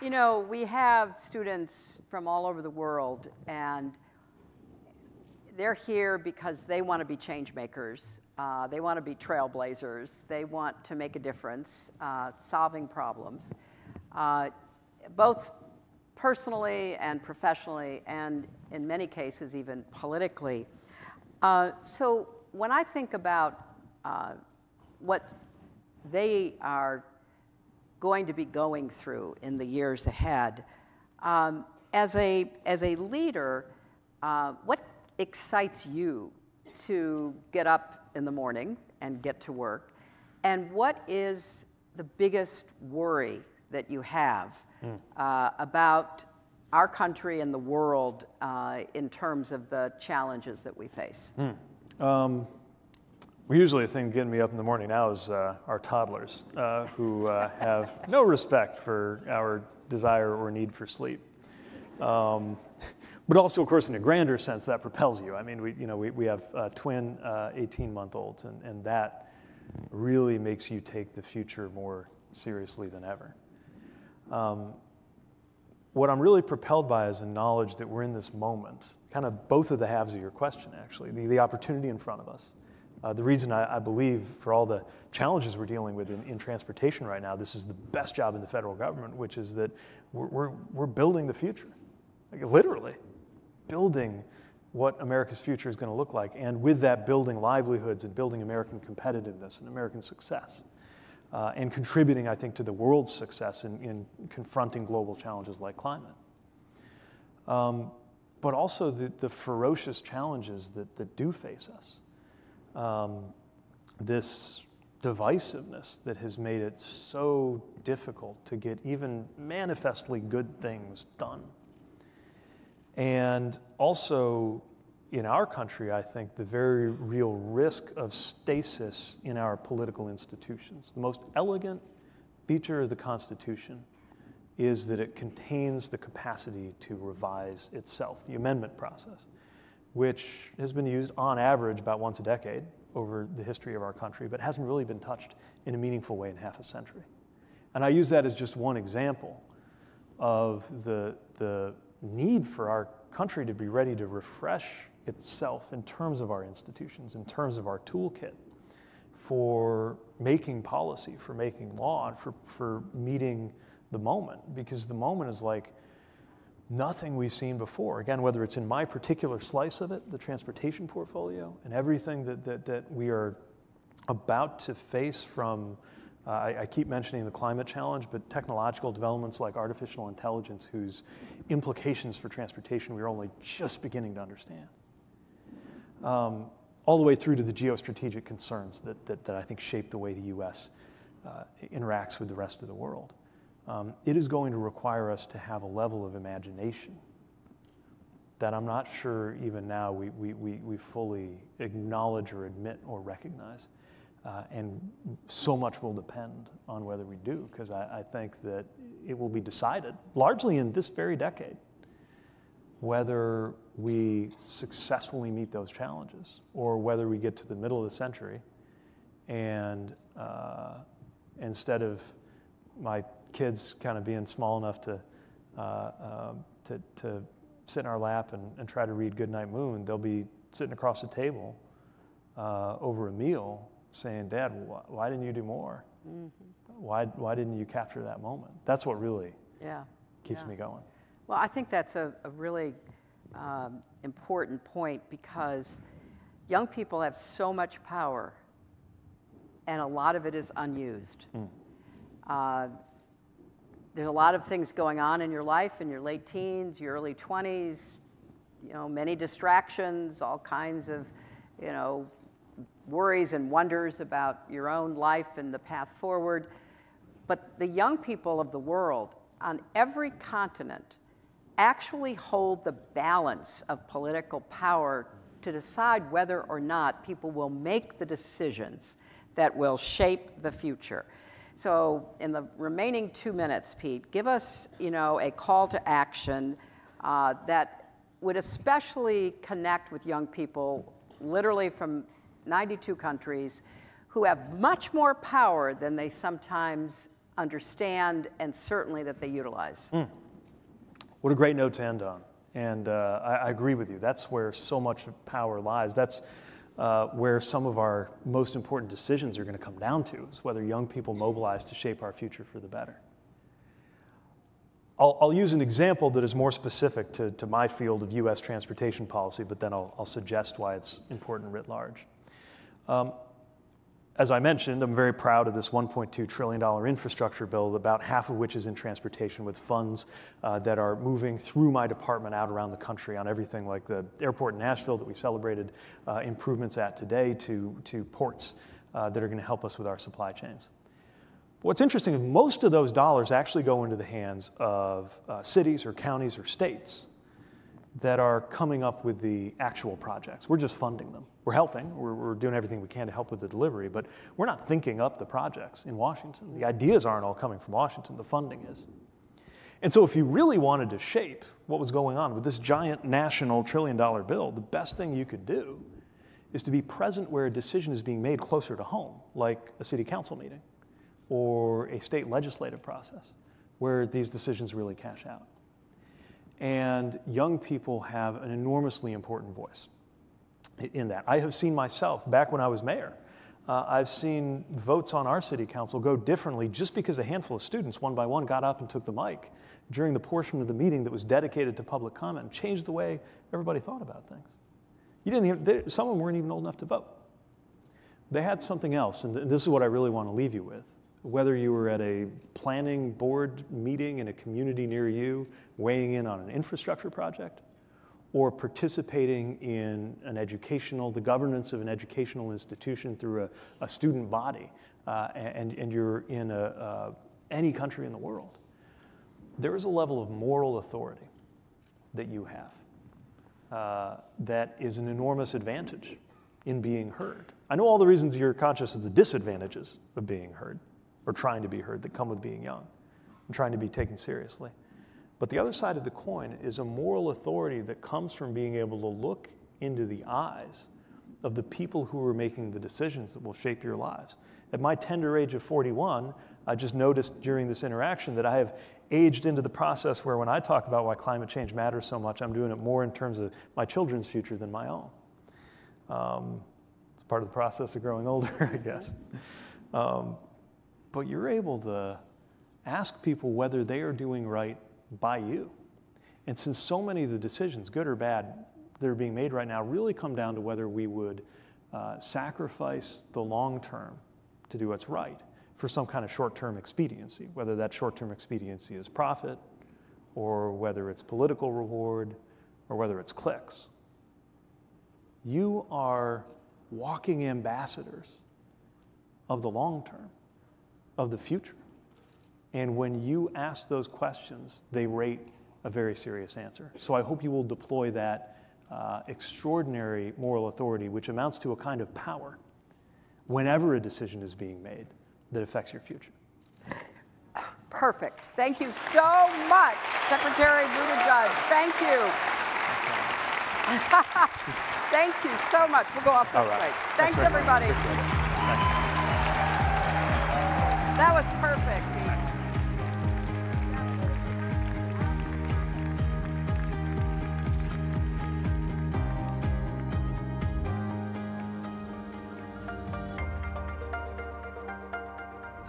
Speaker 23: You know, we have students from all over the world, and they're here because they want to be change makers. Uh, they want to be trailblazers. They want to make a difference, uh, solving problems, uh, both personally and professionally, and in many cases, even politically. Uh, so when I think about uh, what they are going to be going through in the years ahead, um, as, a, as a leader, uh, what excites you to get up in the morning and get to work? And what is the biggest worry that you have mm. uh, about our country and the world uh, in terms of the challenges that we face?
Speaker 24: Hmm. Um, well, usually, the thing getting me up in the morning now is uh, our toddlers uh, who uh, have no respect for our desire or need for sleep. Um, but also, of course, in a grander sense, that propels you. I mean, we, you know, we, we have uh, twin 18 uh, month olds, and, and that really makes you take the future more seriously than ever. Um, what I'm really propelled by is a knowledge that we're in this moment, kind of both of the halves of your question, actually, the, the opportunity in front of us. Uh, the reason I, I, believe, for all the challenges we're dealing with in, in, transportation right now, this is the best job in the federal government, which is that we're, we're, we're building the future. Like, literally, building what America's future is going to look like, and with that, building livelihoods and building American competitiveness and American success uh, and contributing, I think, to the world's success in, in confronting global challenges like climate. Um, but also the, the, ferocious challenges that, that do face us. Um, this divisiveness that has made it so difficult to get even manifestly good things done. And also in our country, I think, the very real risk of stasis in our political institutions. The most elegant feature of the Constitution is that it contains the capacity to revise itself, the amendment process, which has been used on average about once a decade over the history of our country, but hasn't really been touched in a meaningful way in half a century. And I use that as just one example of the, the need for our country to be ready to refresh itself in terms of our institutions, in terms of our toolkit for making policy, for making law, and for, for meeting the moment. Because the moment is like nothing we've seen before. Again, whether it's in my particular slice of it, the transportation portfolio, and everything that, that, that we are about to face from uh, I, I, keep mentioning the climate challenge, but technological developments like artificial intelligence, whose implications for transportation we are only just beginning to understand um, all the way through to the geostrategic concerns that, that, that I think shape the way the US uh, interacts with the rest of the world. Um, it is going to require us to have a level of imagination that I'm not sure even now we, we, we, we fully acknowledge or admit or recognize. Uh, and so much will depend on whether we do, because I, I think that it will be decided largely in this very decade whether we successfully meet those challenges or whether we get to the middle of the century and uh, instead of my kids kind of being small enough to, uh, uh, to, to, sit in our lap and, and, try to read Goodnight Moon, they'll be sitting across the table uh, over a meal saying, Dad, wh- why didn't you do more? Mm-hmm. Why, why didn't you capture that moment? That's what really
Speaker 23: yeah.
Speaker 24: keeps
Speaker 23: yeah.
Speaker 24: me going.
Speaker 23: Well, I think that's a, a really um, important point because young people have so much power, and a lot of it is unused. Mm. Uh, there's a lot of things going on in your life in your late teens, your early 20s, you know, many distractions, all kinds of, you know, worries and wonders about your own life and the path forward. But the young people of the world on every continent actually hold the balance of political power to decide whether or not people will make the decisions that will shape the future. So, in the remaining two minutes, Pete, give us, you know, a call to action uh, that would especially connect with young people, literally from 92 countries, who have much more power than they sometimes understand, and certainly that they utilize. Mm.
Speaker 24: What a great note to end on. And uh, I, I, agree with you. That's where so much power lies. That's uh, where some of our most important decisions are going to come down to, is whether young people mobilize to shape our future for the better. I'll, I'll use an example that is more specific to, to my field of US transportation policy, but then I'll, I'll suggest why it's important writ large. Um, as I mentioned, I'm very proud of this $1.2 trillion infrastructure bill, about half of which is in transportation with funds uh, that are moving through my department out around the country on everything like the airport in Nashville that we celebrated uh, improvements at today to, to ports uh, that are going to help us with our supply chains. What's interesting is most of those dollars actually go into the hands of uh, cities or counties or states that are coming up with the actual projects. We're just funding them. We're helping, we're, we're, doing everything we can to help with the delivery, but we're not thinking up the projects in Washington. The ideas aren't all coming from Washington, the funding is. And so, if you really wanted to shape what was going on with this giant national trillion dollar bill, the best thing you could do is to be present where a decision is being made closer to home, like a city council meeting or a state legislative process where these decisions really cash out. And young people have an enormously important voice in that. I have seen myself, back when I was mayor, uh, I've seen votes on our city council go differently just because a handful of students, one by one, got up and took the mic during the portion of the meeting that was dedicated to public comment and changed the way everybody thought about things. You didn't even, they, some of them weren't even old enough to vote. They had something else, and this is what I really want to leave you with. Whether you were at a planning board meeting in a community near you, weighing in on an infrastructure project, or participating in an educational, the governance of an educational institution through a, a student body, uh, and, and you're in a, uh, any country in the world, there is a level of moral authority that you have uh, that is an enormous advantage in being heard. I know all the reasons you're conscious of the disadvantages of being heard or trying to be heard that come with being young and trying to be taken seriously. But the other side of the coin is a moral authority that comes from being able to look into the eyes of the people who are making the decisions that will shape your lives. At my tender age of 41, I just noticed during this interaction that I have aged into the process where when I talk about why climate change matters so much, I'm doing it more in terms of my children's future than my own. Um, it's part of the process of growing older, I guess. Um, but you're able to ask people whether they are doing right by you. And since so many of the decisions, good or bad, that are being made right now really come down to whether we would uh, sacrifice the long term to do what's right for some kind of short term expediency, whether that short term expediency is profit or whether it's political reward or whether it's clicks. You are walking ambassadors of the long term, of the future. And when you ask those questions, they rate a very serious answer. So I hope you will deploy that uh, extraordinary moral authority, which amounts to a kind of power, whenever a decision is being made that affects your future.
Speaker 23: Perfect. Thank you so much, Secretary Buttigieg. Thank you. Thank you so much. We'll go off this right. way. Thanks, everybody. That was perfect.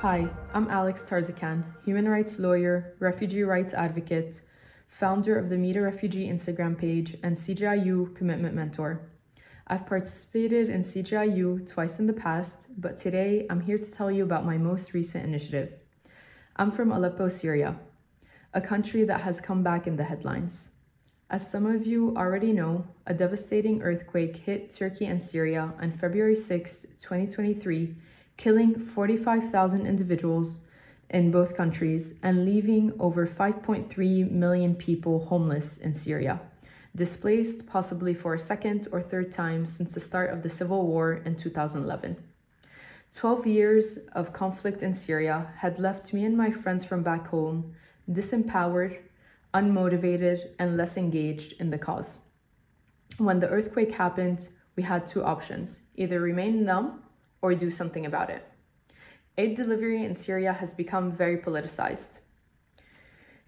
Speaker 25: Hi, I'm Alex Tarzakan, human rights lawyer, refugee rights advocate, founder of the Meet a Refugee Instagram page, and CGIU commitment mentor. I've participated in CGIU twice in the past, but today I'm here to tell you about my most recent initiative. I'm from Aleppo, Syria, a country that has come back in the headlines. As some of you already know, a devastating earthquake hit Turkey and Syria on February 6, 2023 killing 45,000 individuals in both countries and leaving over 5.3 million people homeless in Syria, displaced possibly for a second or third time since the start of the civil war in 2011. 12 years of conflict in Syria had left me and my friends from back home disempowered, unmotivated, and less engaged in the cause. When the earthquake happened, we had two options either remain numb or do something about it. Aid delivery in Syria has become very politicized.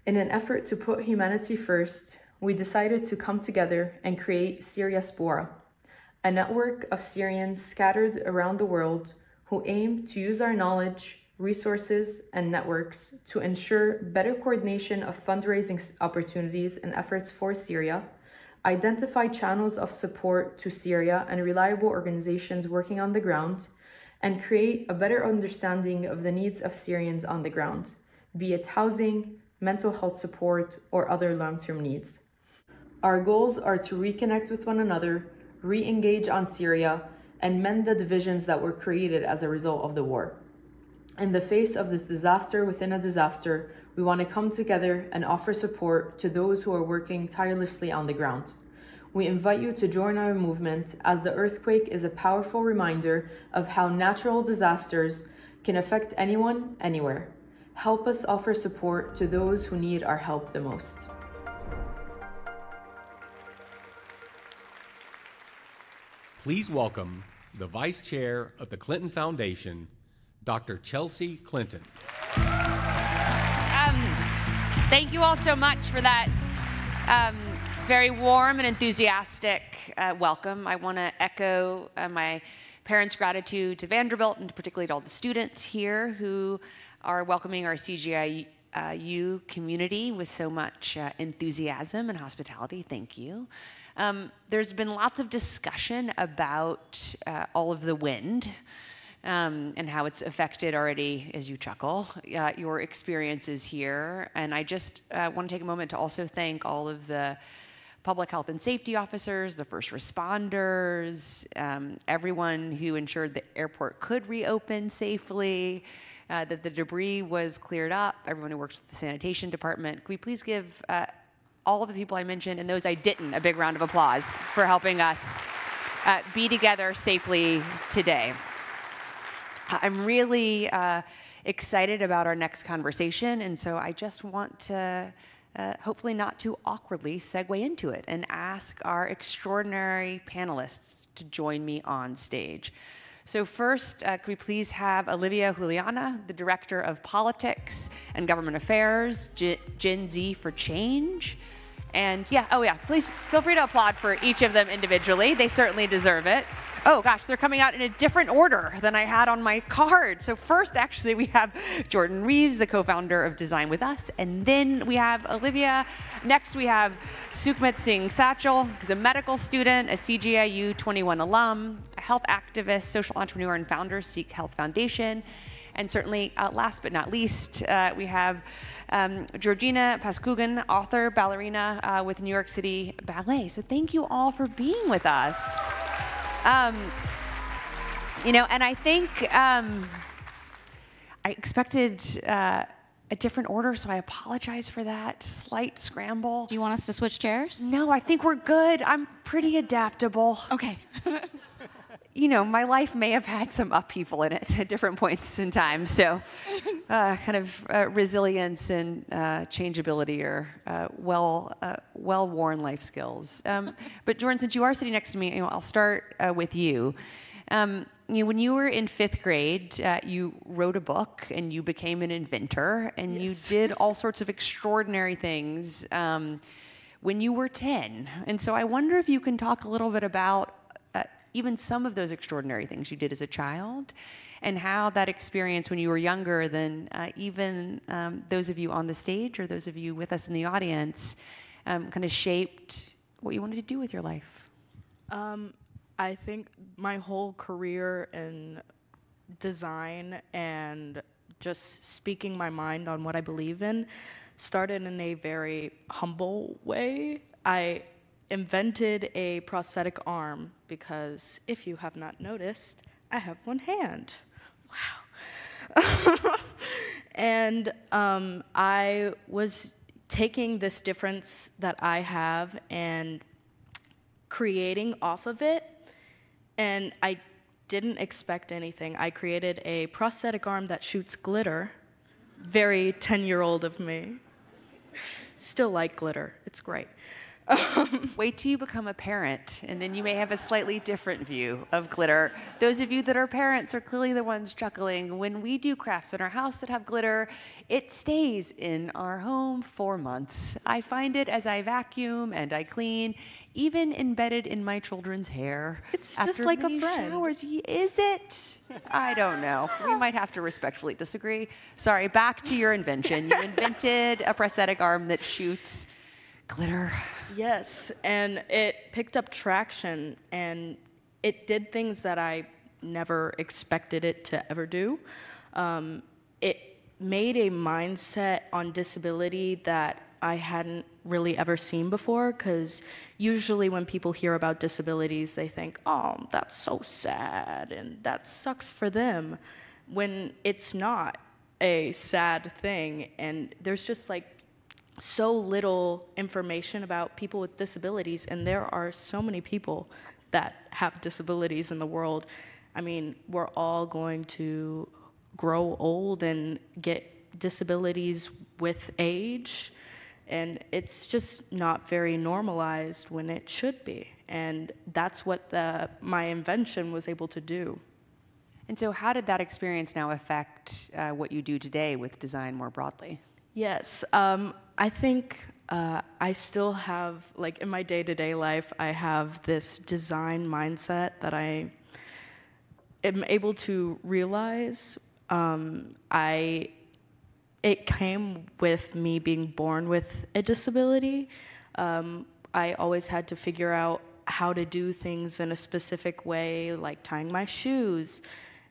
Speaker 25: In an effort to put humanity first, we decided to come together and create Syriaspora, a network of Syrians scattered around the world who aim to use our knowledge, resources, and networks to ensure better coordination of fundraising opportunities and efforts for Syria, identify channels of support to Syria and reliable organizations working on the ground, and create a better understanding of the needs of Syrians on the ground, be it housing, mental health support, or other long term needs. Our goals are to reconnect with one another, re engage on Syria, and mend the divisions that were created as a result of the war. In the face of this disaster within a disaster, we want to come together and offer support to those who are working tirelessly on the ground. We invite you to join our movement as the earthquake is a powerful reminder of how natural disasters can affect anyone, anywhere. Help us offer support to those who need our help the most.
Speaker 1: Please welcome the Vice Chair of the Clinton Foundation, Dr. Chelsea Clinton.
Speaker 26: Um, thank you all so much for that um, very warm and enthusiastic uh, welcome. I want to echo uh, my parents' gratitude to Vanderbilt and particularly to all the students here who are welcoming our CGIU uh, community with so much uh, enthusiasm and hospitality. Thank you. Um, there's been lots of discussion about uh, all of the wind um, and how it's affected already, as you chuckle, uh, your experiences here. And I just uh, want to take a moment to also thank all of the public health and safety officers, the first responders, um, everyone who ensured the airport could reopen safely. Uh, that the debris was cleared up, everyone who works with the sanitation department. Can we please give uh, all of the people I mentioned and those I didn't a big round of applause for helping us uh, be together safely today? I'm really uh, excited about our next conversation, and so I just want to. Uh, hopefully, not too awkwardly, segue into it and ask our extraordinary panelists to join me on stage. So first, uh, could we please have Olivia Julianna, the Director of Politics and Government Affairs, G Gen Z for Change. And yeah, oh yeah, please feel free to applaud for each of them individually. They certainly deserve it oh gosh, they're coming out in a different order than I had on my card. So first, actually, we have Jordan Reeves, the co-founder of Design With Us, and then we have Olivia. Next, we have Sukhmeet Singh Sachal, who's a medical student, a CGIU 21 alum, a health activist, social entrepreneur, and founder of Sikh Health Foundation. And certainly, uh, last but not least, uh, we have um, Georgina Pazcoguin, author, ballerina uh, with New York City Ballet. So thank you all for being with us. Um, you know, and I think um, I expected uh, a different order, so I apologize for that slight scramble.
Speaker 27: Do you want us to switch chairs?
Speaker 26: No, I think we're good. I'm pretty adaptable.
Speaker 27: Okay.
Speaker 26: you know, my life may have had some upheaval in it at different points in time. So, uh, kind of uh, resilience and uh, changeability are uh, well, uh, well-worn life skills. Um, but Jordan, since you are sitting next to me, you know, I'll start uh, with you. Um, you know, when you were in fifth grade, you wrote a book and you became an inventor and yes. you did all sorts of extraordinary things. Um, when you were 10. And so I wonder if you can talk a little bit about even some of those extraordinary things you did as a child and how that experience when you were younger than uh, even um, those of you on the stage or those of you with us in the audience um, kind of shaped what you wanted to do with your life?
Speaker 28: Um, I think my whole career in design and just speaking my mind on what I believe in started in a very humble way. I invented a prosthetic arm because if you have not noticed, I have one hand. Wow. and um, I was taking this difference that I have and creating off of it, and I didn't expect anything. I created a prosthetic arm that shoots glitter. Very 10 year old of me. Still like glitter, it's great.
Speaker 26: Wait till you become a parent, and then you may have a slightly different view of glitter. Those of you that are parents are clearly the ones chuckling. When we do crafts in our house that have glitter, it stays in our home for months. I find it as I vacuum and I clean, even embedded in my children's hair.
Speaker 28: It's just like a friend.
Speaker 26: Showers. Is it? I don't know. We might have to respectfully disagree. Sorry, back to your invention. You invented a prosthetic arm that shoots glitter.
Speaker 28: Yes, and it picked up traction and it did things that I never expected it to ever do. Um, it made a mindset on disability that I hadn't really ever seen before because usually when people hear about disabilities, they think, oh, that's so sad and that sucks for them. when it's not a sad thing. And there's just like so little information about people with disabilities, and there are so many people that have disabilities in the world. I mean, we're all going to grow old and get disabilities with age, and it's just not very normalized when it should be. And that's what the, my invention was able to do.
Speaker 26: And so, how did that experience now affect uh, what you do today with design more broadly?
Speaker 28: Yes, um, I think uh, I still have, like in my day to day life, I have this design mindset that I am able to realize. Um, I it came with me being born with a disability. Um, I always had to figure out how to do things in a specific way, like tying my shoes.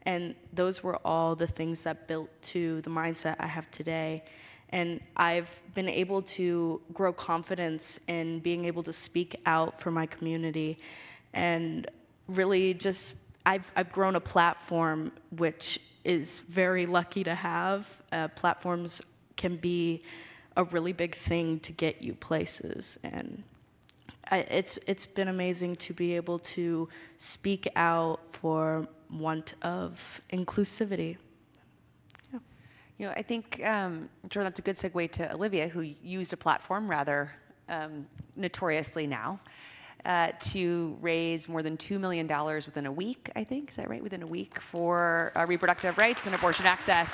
Speaker 28: And those were all the things that built to the mindset I have today. And I've been able to grow confidence in being able to speak out for my community and really just, I've, I've grown a platform which is very lucky to have. Uh, platforms can be a really big thing to get you places, and I, it's it's been amazing to be able to speak out for want of inclusivity.
Speaker 26: You know, I think, um, Jordan, that's a good segue to Olivia, who used a platform rather um, notoriously now uh, to raise more than $2 million within a week, I think. Is that right? Within a week for uh, reproductive rights and abortion access.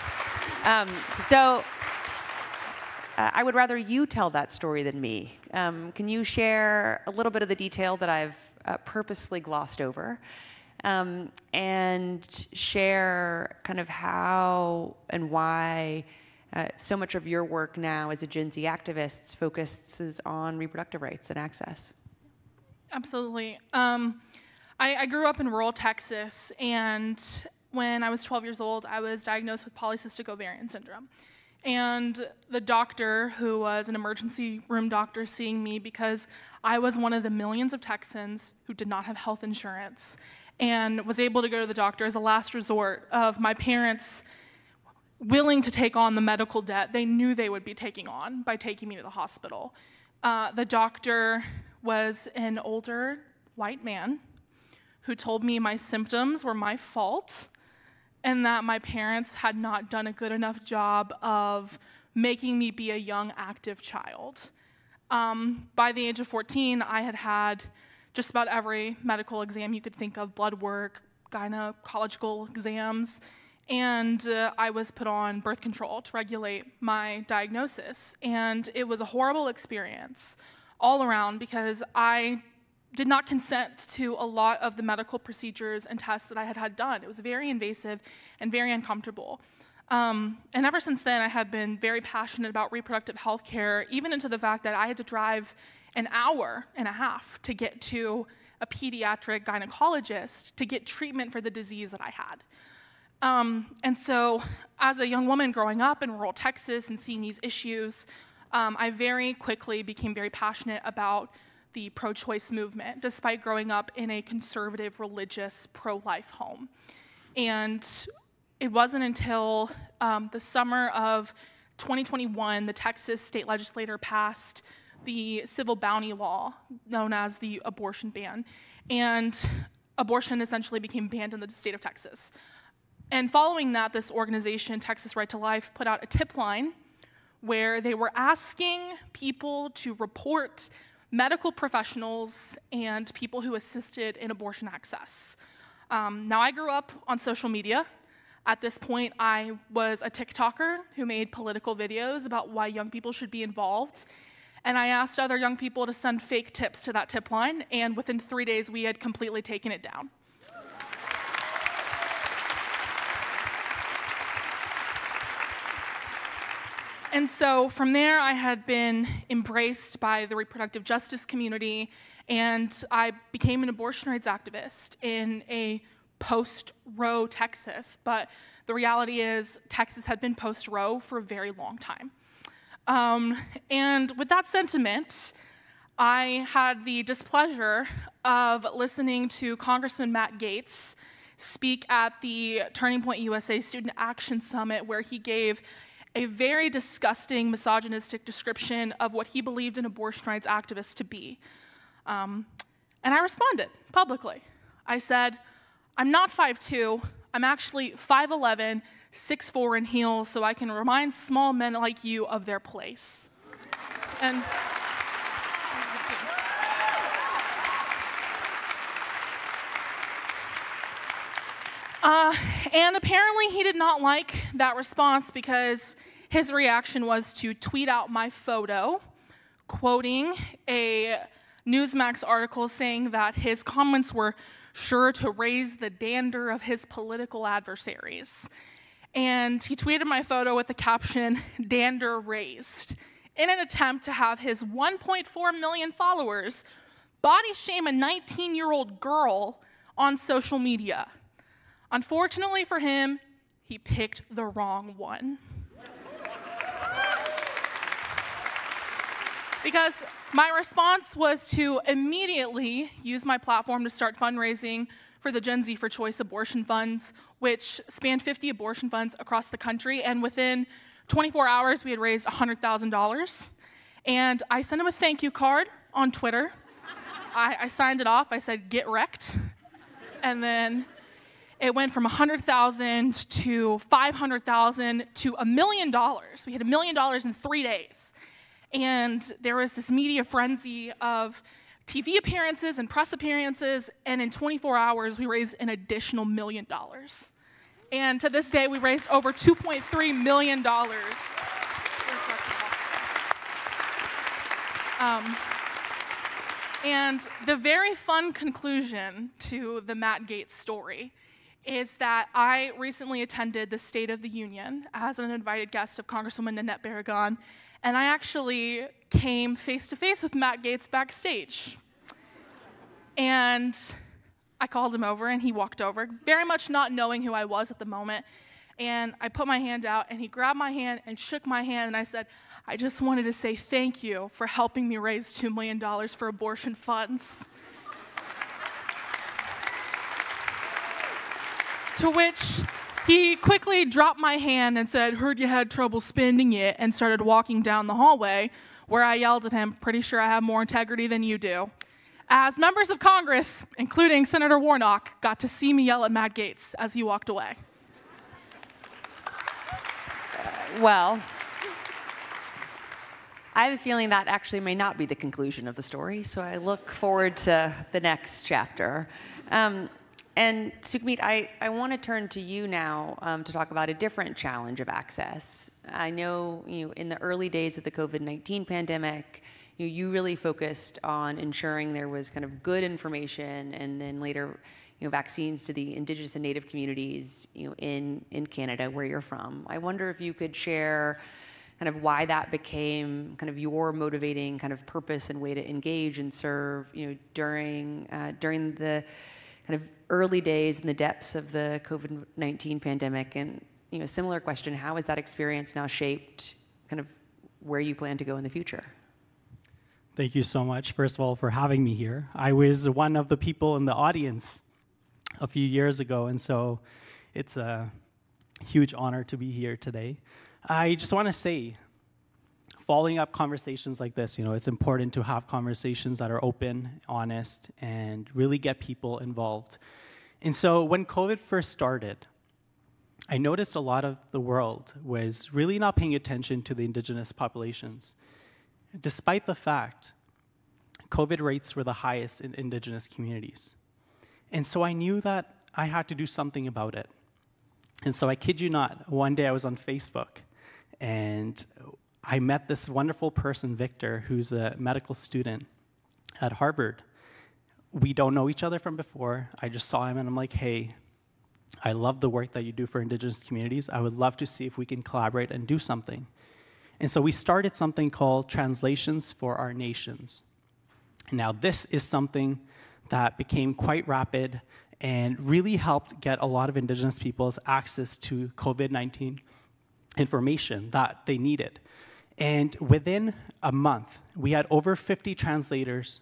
Speaker 26: Um, so uh, I would rather you tell that story than me. Um, can you share a little bit of the detail that I've uh, purposely glossed over? Um, and share kind of how and why uh, so much of your work now as a Gen Z activist focuses on reproductive rights and access.
Speaker 29: Absolutely. Um, I, I, grew up in rural Texas, and when I was 12 years old, I was diagnosed with polycystic ovarian syndrome. And the doctor, who was an emergency room doctor, seeing me because I was one of the millions of Texans who did not have health insurance and was able to go to the doctor as a last resort of my parents willing to take on the medical debt they knew they would be taking on by taking me to the hospital. Uh, the doctor was an older white man who told me my symptoms were my fault and that my parents had not done a good enough job of making me be a young, active child. Um, by the age of 14, I had had just about every medical exam you could think of blood work, gynecological exams, and uh, I was put on birth control to regulate my diagnosis. And it was a horrible experience all around because I did not consent to a lot of the medical procedures and tests that I had had done. It was very invasive and very uncomfortable. Um, and ever since then, I have been very passionate about reproductive health care, even into the fact that I had to drive an hour and a half to get to a pediatric gynecologist to get treatment for the disease that I had. Um, and so, as a young woman growing up in rural Texas and seeing these issues, um, I very quickly became very passionate about the pro choice movement, despite growing up in a conservative, religious, pro life home. And it wasn't until um, the summer of 2021 the Texas state legislature passed the civil bounty law known as the abortion ban. And abortion essentially became banned in the state of Texas. And following that, this organization, Texas Right to Life, put out a tip line where they were asking people to report medical professionals and people who assisted in abortion access. Um, now, I grew up on social media. At this point, I was a TikToker who made political videos about why young people should be involved. And I asked other young people to send fake tips to that tip line, and within three days, we had completely taken it down. And so from there, I had been embraced by the reproductive justice community, and I became an abortion rights activist in a post Roe Texas. But the reality is, Texas had been post Roe for a very long time. Um, and with that sentiment, I had the displeasure of listening to Congressman Matt Gaetz speak at the Turning Point USA Student Action Summit, where he gave a very disgusting, misogynistic description of what he believed an abortion rights activist to be. Um, and I responded publicly. I said, I'm not 5'2, I'm actually 5'11, 6'4 in heels, so I can remind small men like you of their place. And Uh, and apparently, he did not like that response because his reaction was to tweet out my photo, quoting a Newsmax article saying that his comments were sure to raise the dander of his political adversaries. And he tweeted my photo with the caption, Dander Raised, in an attempt to have his 1.4 million followers body shame a 19 year old girl on social media. Unfortunately for him, he picked the wrong one. because my response was to immediately use my platform to start fundraising for the Gen Z for Choice abortion funds, which spanned 50 abortion funds across the country. And within 24 hours, we had raised $100,000. And I sent him a thank you card on Twitter. I, I signed it off. I said, get wrecked. And then it went from 100,000 to 500,000 to a million dollars. We had a million dollars in three days. And there was this media frenzy of TV appearances and press appearances, and in 24 hours, we raised an additional million dollars. And to this day, we raised over $2.3 million. Um, and the very fun conclusion to the Matt Gaetz story is that I recently attended the State of the Union as an invited guest of Congresswoman Nanette Barragán, and I actually came face to face with Matt Gaetz backstage. And I called him over, and he walked over, very much not knowing who I was at the moment. And I put my hand out, and he grabbed my hand and shook my hand, and I said, I just wanted to say thank you for helping me raise $2 million for abortion funds. To which he quickly dropped my hand and said, Heard you had trouble spending it, and started walking down the hallway, where I yelled at him, Pretty sure I have more integrity than you do. As members of Congress, including Senator Warnock, got to see me yell at Matt Gaetz as he walked away.
Speaker 26: Well, I have a feeling that actually may not be the conclusion of the story, so I look forward to the next chapter. Um, and Sukhmeet, I, I want to turn to you now um, to talk about a different challenge of access. I know, you know in the early days of the COVID-19 pandemic, you, know, you really focused on ensuring there was kind of good information and then later you know, vaccines to the indigenous and native communities you know, in, in Canada, where you're from. I wonder if you could share kind of why that became kind of your motivating kind of purpose and way to engage and serve you know, during, uh, during the kind of early days in the depths of the COVID 19 pandemic. And, you know, similar question how has that experience now shaped kind of where you plan to go in the future?
Speaker 30: Thank you so much, first of all, for having me here. I was one of the people in the audience a few years ago, and so it's a huge honor to be here today. I just want to say following up conversations like this, you know, it's important to have conversations that are open, honest, and really get people involved. And so when COVID first started, I noticed a lot of the world was really not paying attention to the indigenous populations, despite the fact COVID rates were the highest in indigenous communities. And so I knew that I had to do something about it. And so I kid you not, one day I was on Facebook and I met this wonderful person, Victor, who's a medical student at Harvard. We don't know each other from before. I just saw him and I'm like, hey, I love the work that you do for Indigenous communities. I would love to see if we can collaborate and do something. And so we started something called Translations for Our Nations. Now, this is something that became quite rapid and really helped get a lot of Indigenous peoples access to COVID 19 information that they needed. And within a month, we had over 50 translators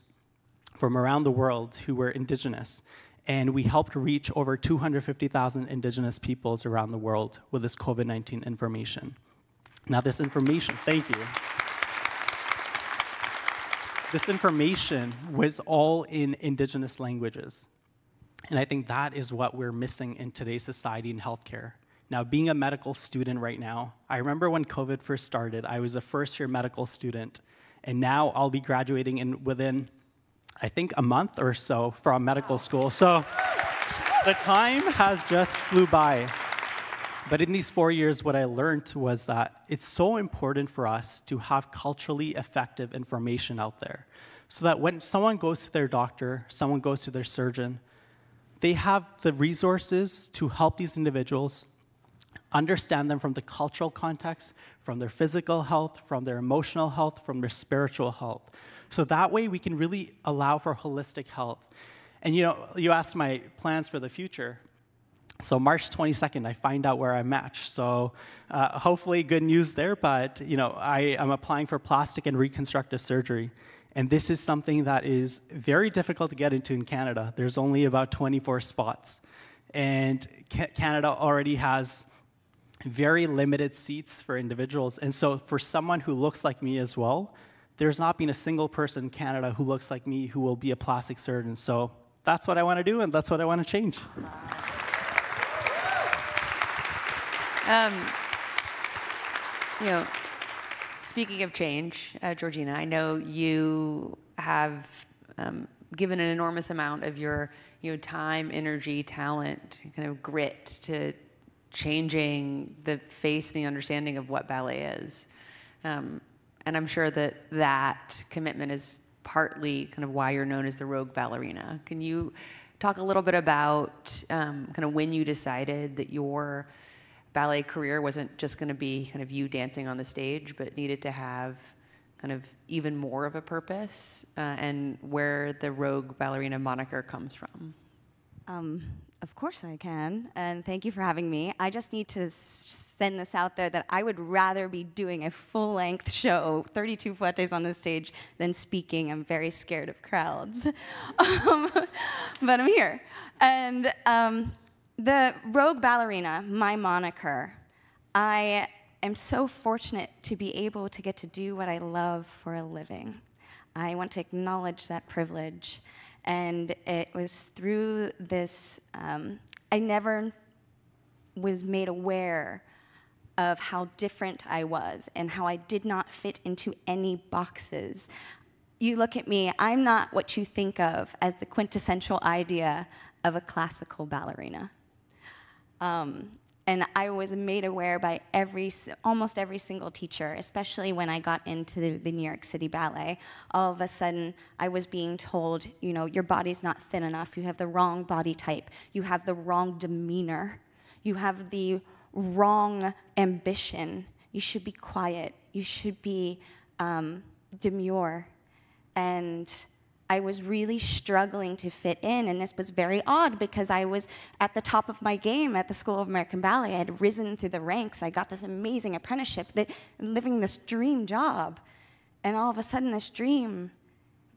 Speaker 30: from around the world who were indigenous. and we helped reach over 250,000 indigenous peoples around the world with this COVID 19 information. Now, this information, thank you. This information was all in indigenous languages. And I think that is what we're missing in today's society in healthcare. Now, being a medical student right now, I remember when COVID first started, I was a first year medical student, and now I'll be graduating in within, I think, a month or so from medical school. So the time has just flew by. But in these four years, what I learned was that it's so important for us to have culturally effective information out there so that when someone goes to their doctor, someone goes to their surgeon, they have the resources to help these individuals understand them from the cultural context, from their physical health, from their emotional health, from their spiritual health. So that way we can really allow for holistic health. And you know, you asked my plans for the future. So March 22nd, I find out where I match. So uh, hopefully good news there, but you know, I am applying for plastic and reconstructive surgery. And this is something that is very difficult to get into in Canada. There's only about 24 spots. And Canada already has very limited seats for individuals. And so for someone who looks like me as well, there's not been a single person in Canada who looks like me who will be a plastic surgeon. So that's what I want to do, and that's what I want to change.
Speaker 26: Um, you know, speaking of change, uh, Georgina, I know you have um, given an enormous amount of your you know time, energy, talent, kind of grit to changing the face and the understanding of what ballet is. Um, and I'm sure that that commitment is partly kind of why you're known as the rogue ballerina. Can you talk a little bit about um, kind of when you decided that your ballet career wasn't just going to be kind of you dancing on the stage, but needed to have kind of even more of a purpose, uh, and where the rogue ballerina moniker comes from?
Speaker 27: Um, of course I can, and thank you for having me. I just need to send this out there that I would rather be doing a full-length show, 32 fouettes on the stage, than speaking. I'm very scared of crowds, um, but I'm here. And um, the Rogue Ballerina, my moniker, I am so fortunate to be able to get to do what I love for a living. I want to acknowledge that privilege. And it was through this, um, I never was made aware of how different I was and how I did not fit into any boxes. You look at me, I'm not what you think of as the quintessential idea of a classical ballerina. Um, and I was made aware by every, almost every single teacher, especially when I got into the, the, New York City Ballet. All of a sudden, I was being told, you know, your body's not thin enough. You have the wrong body type. You have the wrong demeanor. You have the wrong ambition. You should be quiet. You should be um, demure. And I was really struggling to fit in, and this was very odd because I was at the top of my game at the School of American Ballet. I had risen through the ranks. I got this amazing apprenticeship, that, living this dream job. And all of a sudden, this dream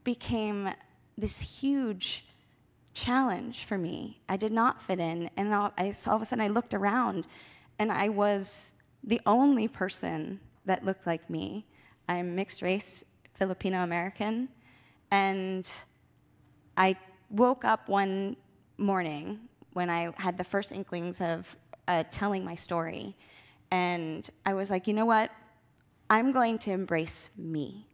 Speaker 27: became this huge challenge for me. I did not fit in. And all, I, so all of a sudden, I looked around, and I was the only person that looked like me. I'm mixed race, Filipino American. And I woke up one morning when I had the first inklings of uh, telling my story. And I was like, you know what? I'm going to embrace me.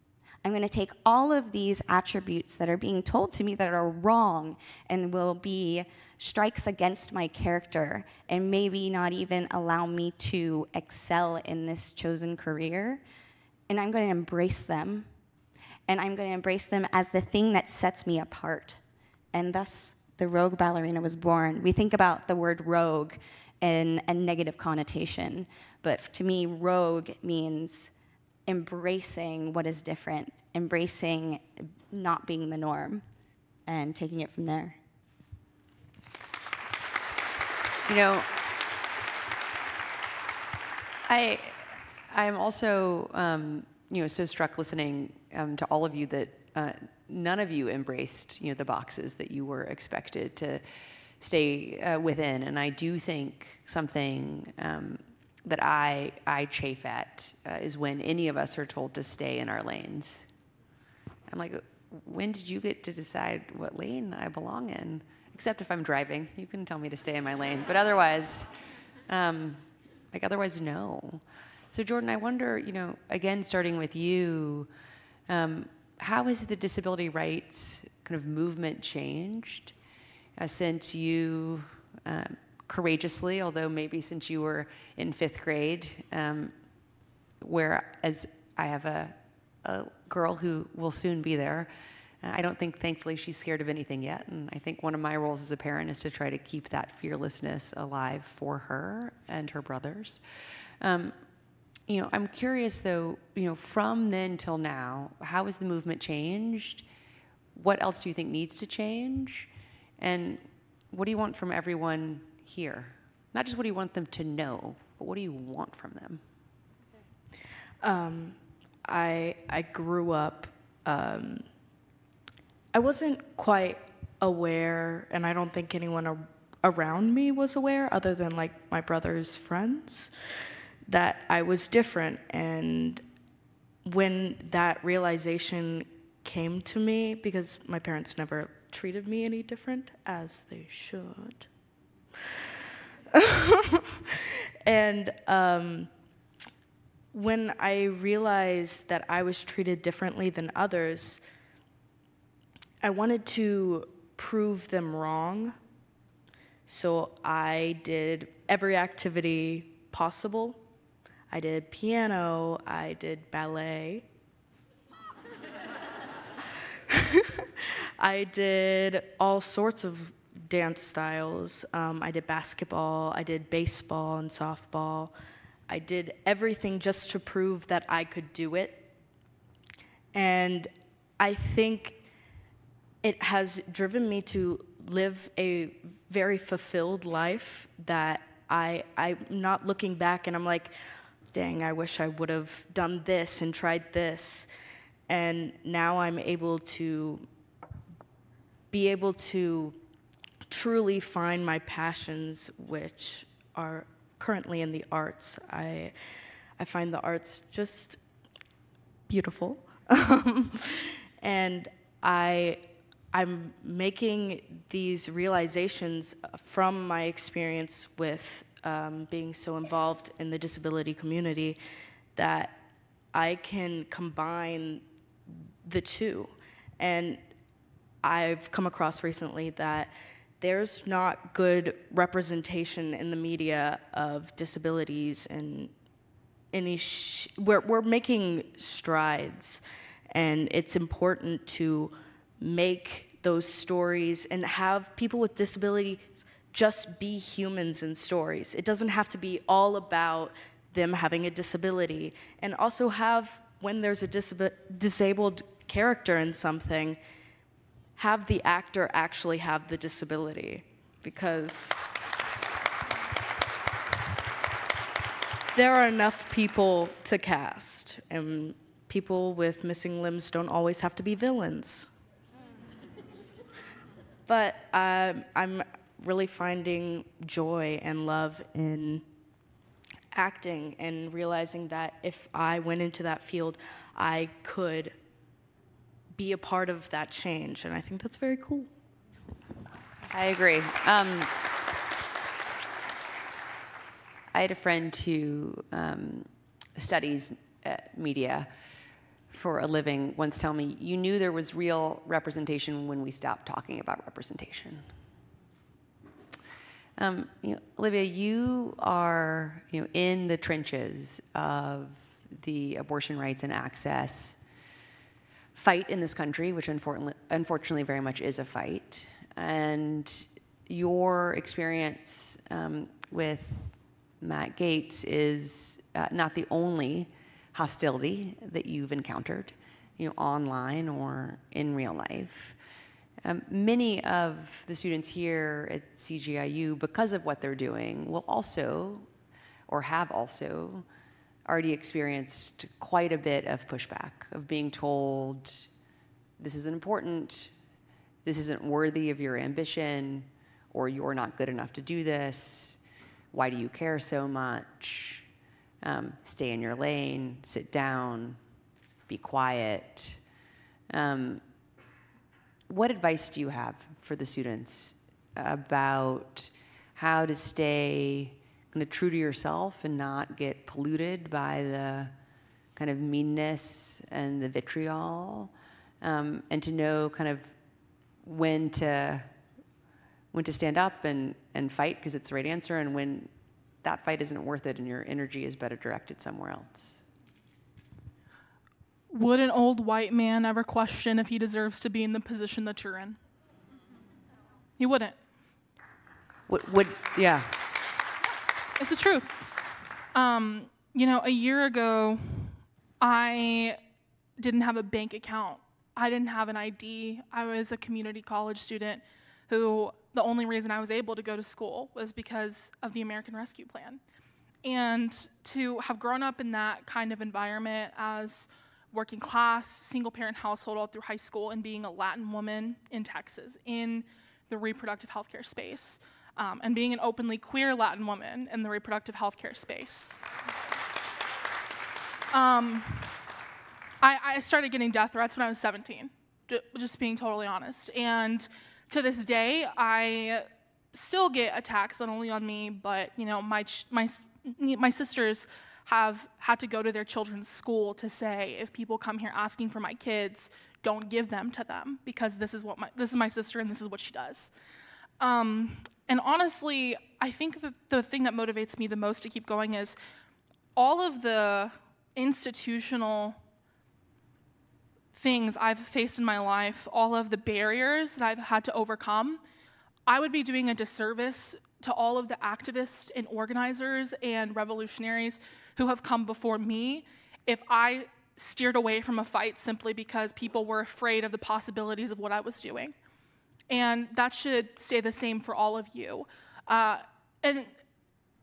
Speaker 27: I'm going to take all of these attributes that are being told to me that are wrong and will be strikes against my character and maybe not even allow me to excel in this chosen career. And I'm going to embrace them and I'm going to embrace them as the thing that sets me apart. And thus, the rogue ballerina was born. We think about the word rogue in a negative connotation, but to me, rogue means embracing what is different, embracing not being the norm, and taking it from there.
Speaker 26: You know, I, I'm also, um, you know, so struck listening um, to all of you that uh, none of you embraced, you know, the boxes that you were expected to stay uh, within. And I do think something um, that I, I chafe at uh, is when any of us are told to stay in our lanes. I'm like, when did you get to decide what lane I belong in? Except if I'm driving, you can tell me to stay in my lane. But otherwise, um, like otherwise, no. So Jordan, I wonder, you know, again, starting with you, um, how has the disability rights kind of movement changed uh, since you uh, courageously, although maybe since you were in fifth grade, um, where as I have a, a girl who will soon be there, uh, I don't think, thankfully, she's scared of anything yet. And I think one of my roles as a parent is to try to keep that fearlessness alive for her and her brothers. Um, you know, I'm curious though, you know, from then till now, how has the movement changed? What else do you think needs to change? And what do you want from everyone here? Not just what do you want them to know, but what do you want from them?
Speaker 28: Um, I I grew up. Um, I wasn't quite aware, and I don't think anyone a- around me was aware, other than like my brother's friends, that I was different. And when that realization came to me, because my parents never treated me any different, as they should. and um, when I realized that I was treated differently than others, I wanted to prove them wrong. So I did every activity possible. I did piano, I did ballet. I did all sorts of dance styles. Um, I did basketball, I did baseball and softball. I did everything just to prove that I could do it. And I think it has driven me to live a very fulfilled life that I, I'm not looking back and I'm like, dang, I wish I would have done this and tried this. And now I'm able to be able to truly find my passions, which are currently in the arts. I, I find the arts just beautiful. and I, I'm making these realizations from my experience with um, being so involved in the disability community that I can combine the two. And I've come across recently that there's not good representation in the media of disabilities and any we're, we're making strides and it's important to make those stories and have people with disabilities just be humans in stories. It doesn't have to be all about them having a disability. And also have when there's a disab- disabled character in something have the actor actually have the disability. Because there are enough people to cast, and people with missing limbs don't always have to be villains. but um, I'm really finding joy and love in acting and realizing that if I went into that field, I could be a part of that change. And I think that's very cool.
Speaker 26: I agree. Um, I had a friend who um, studies uh, media for a living once tell me, you knew there was real representation when we stopped talking about representation. Um, you know, Olivia, you are you know, in the trenches of the abortion rights and access fight in this country, which unfortunately, unfortunately very much is a fight. And your experience um, with Matt Gaetz is uh, not the only hostility that you've encountered, you know, online or in real life. Um, many of the students here at CGIU, because of what they're doing, will also, or have also, already experienced quite a bit of pushback, of being told, this isn't important, this isn't worthy of your ambition, or you're not good enough to do this, why do you care so much? Um, stay in your lane, sit down, be quiet. Um, what advice do you have for the students about how to stay kind of true to yourself and not get polluted by the kind of meanness and the vitriol, um, and to know kind of when to when to stand up and, and fight because it's the right answer, and when that fight isn't worth it and your energy is better directed somewhere else.
Speaker 29: Would an old white man ever question if he deserves to be in the position that you're in? He wouldn't.
Speaker 26: Would, would yeah.
Speaker 29: It's the truth. Um, you know, a year ago, I didn't have a bank account. I didn't have an ID. I was a community college student who the only reason I was able to go to school was because of the American Rescue Plan. And to have grown up in that kind of environment as working class, single parent household all through high school, and being a Latin woman in Texas in the reproductive healthcare space, um, and being an openly queer Latin woman in the reproductive healthcare space. Um, I, I started getting death threats when I was 17, just being totally honest. And to this day, I still get attacks, not only on me, but you know, my my my sisters have had to go to their children's school to say, if people come here asking for my kids, don't give them to them because this is what my this is my sister and this is what she does. Um, and honestly, I think that the thing that motivates me the most to keep going is all of the institutional things I've faced in my life, all of the barriers that I've had to overcome, I would be doing a disservice to all of the activists and organizers and revolutionaries who have come before me if I steered away from a fight simply because people were afraid of the possibilities of what I was doing. And that should stay the same for all of you. Uh, and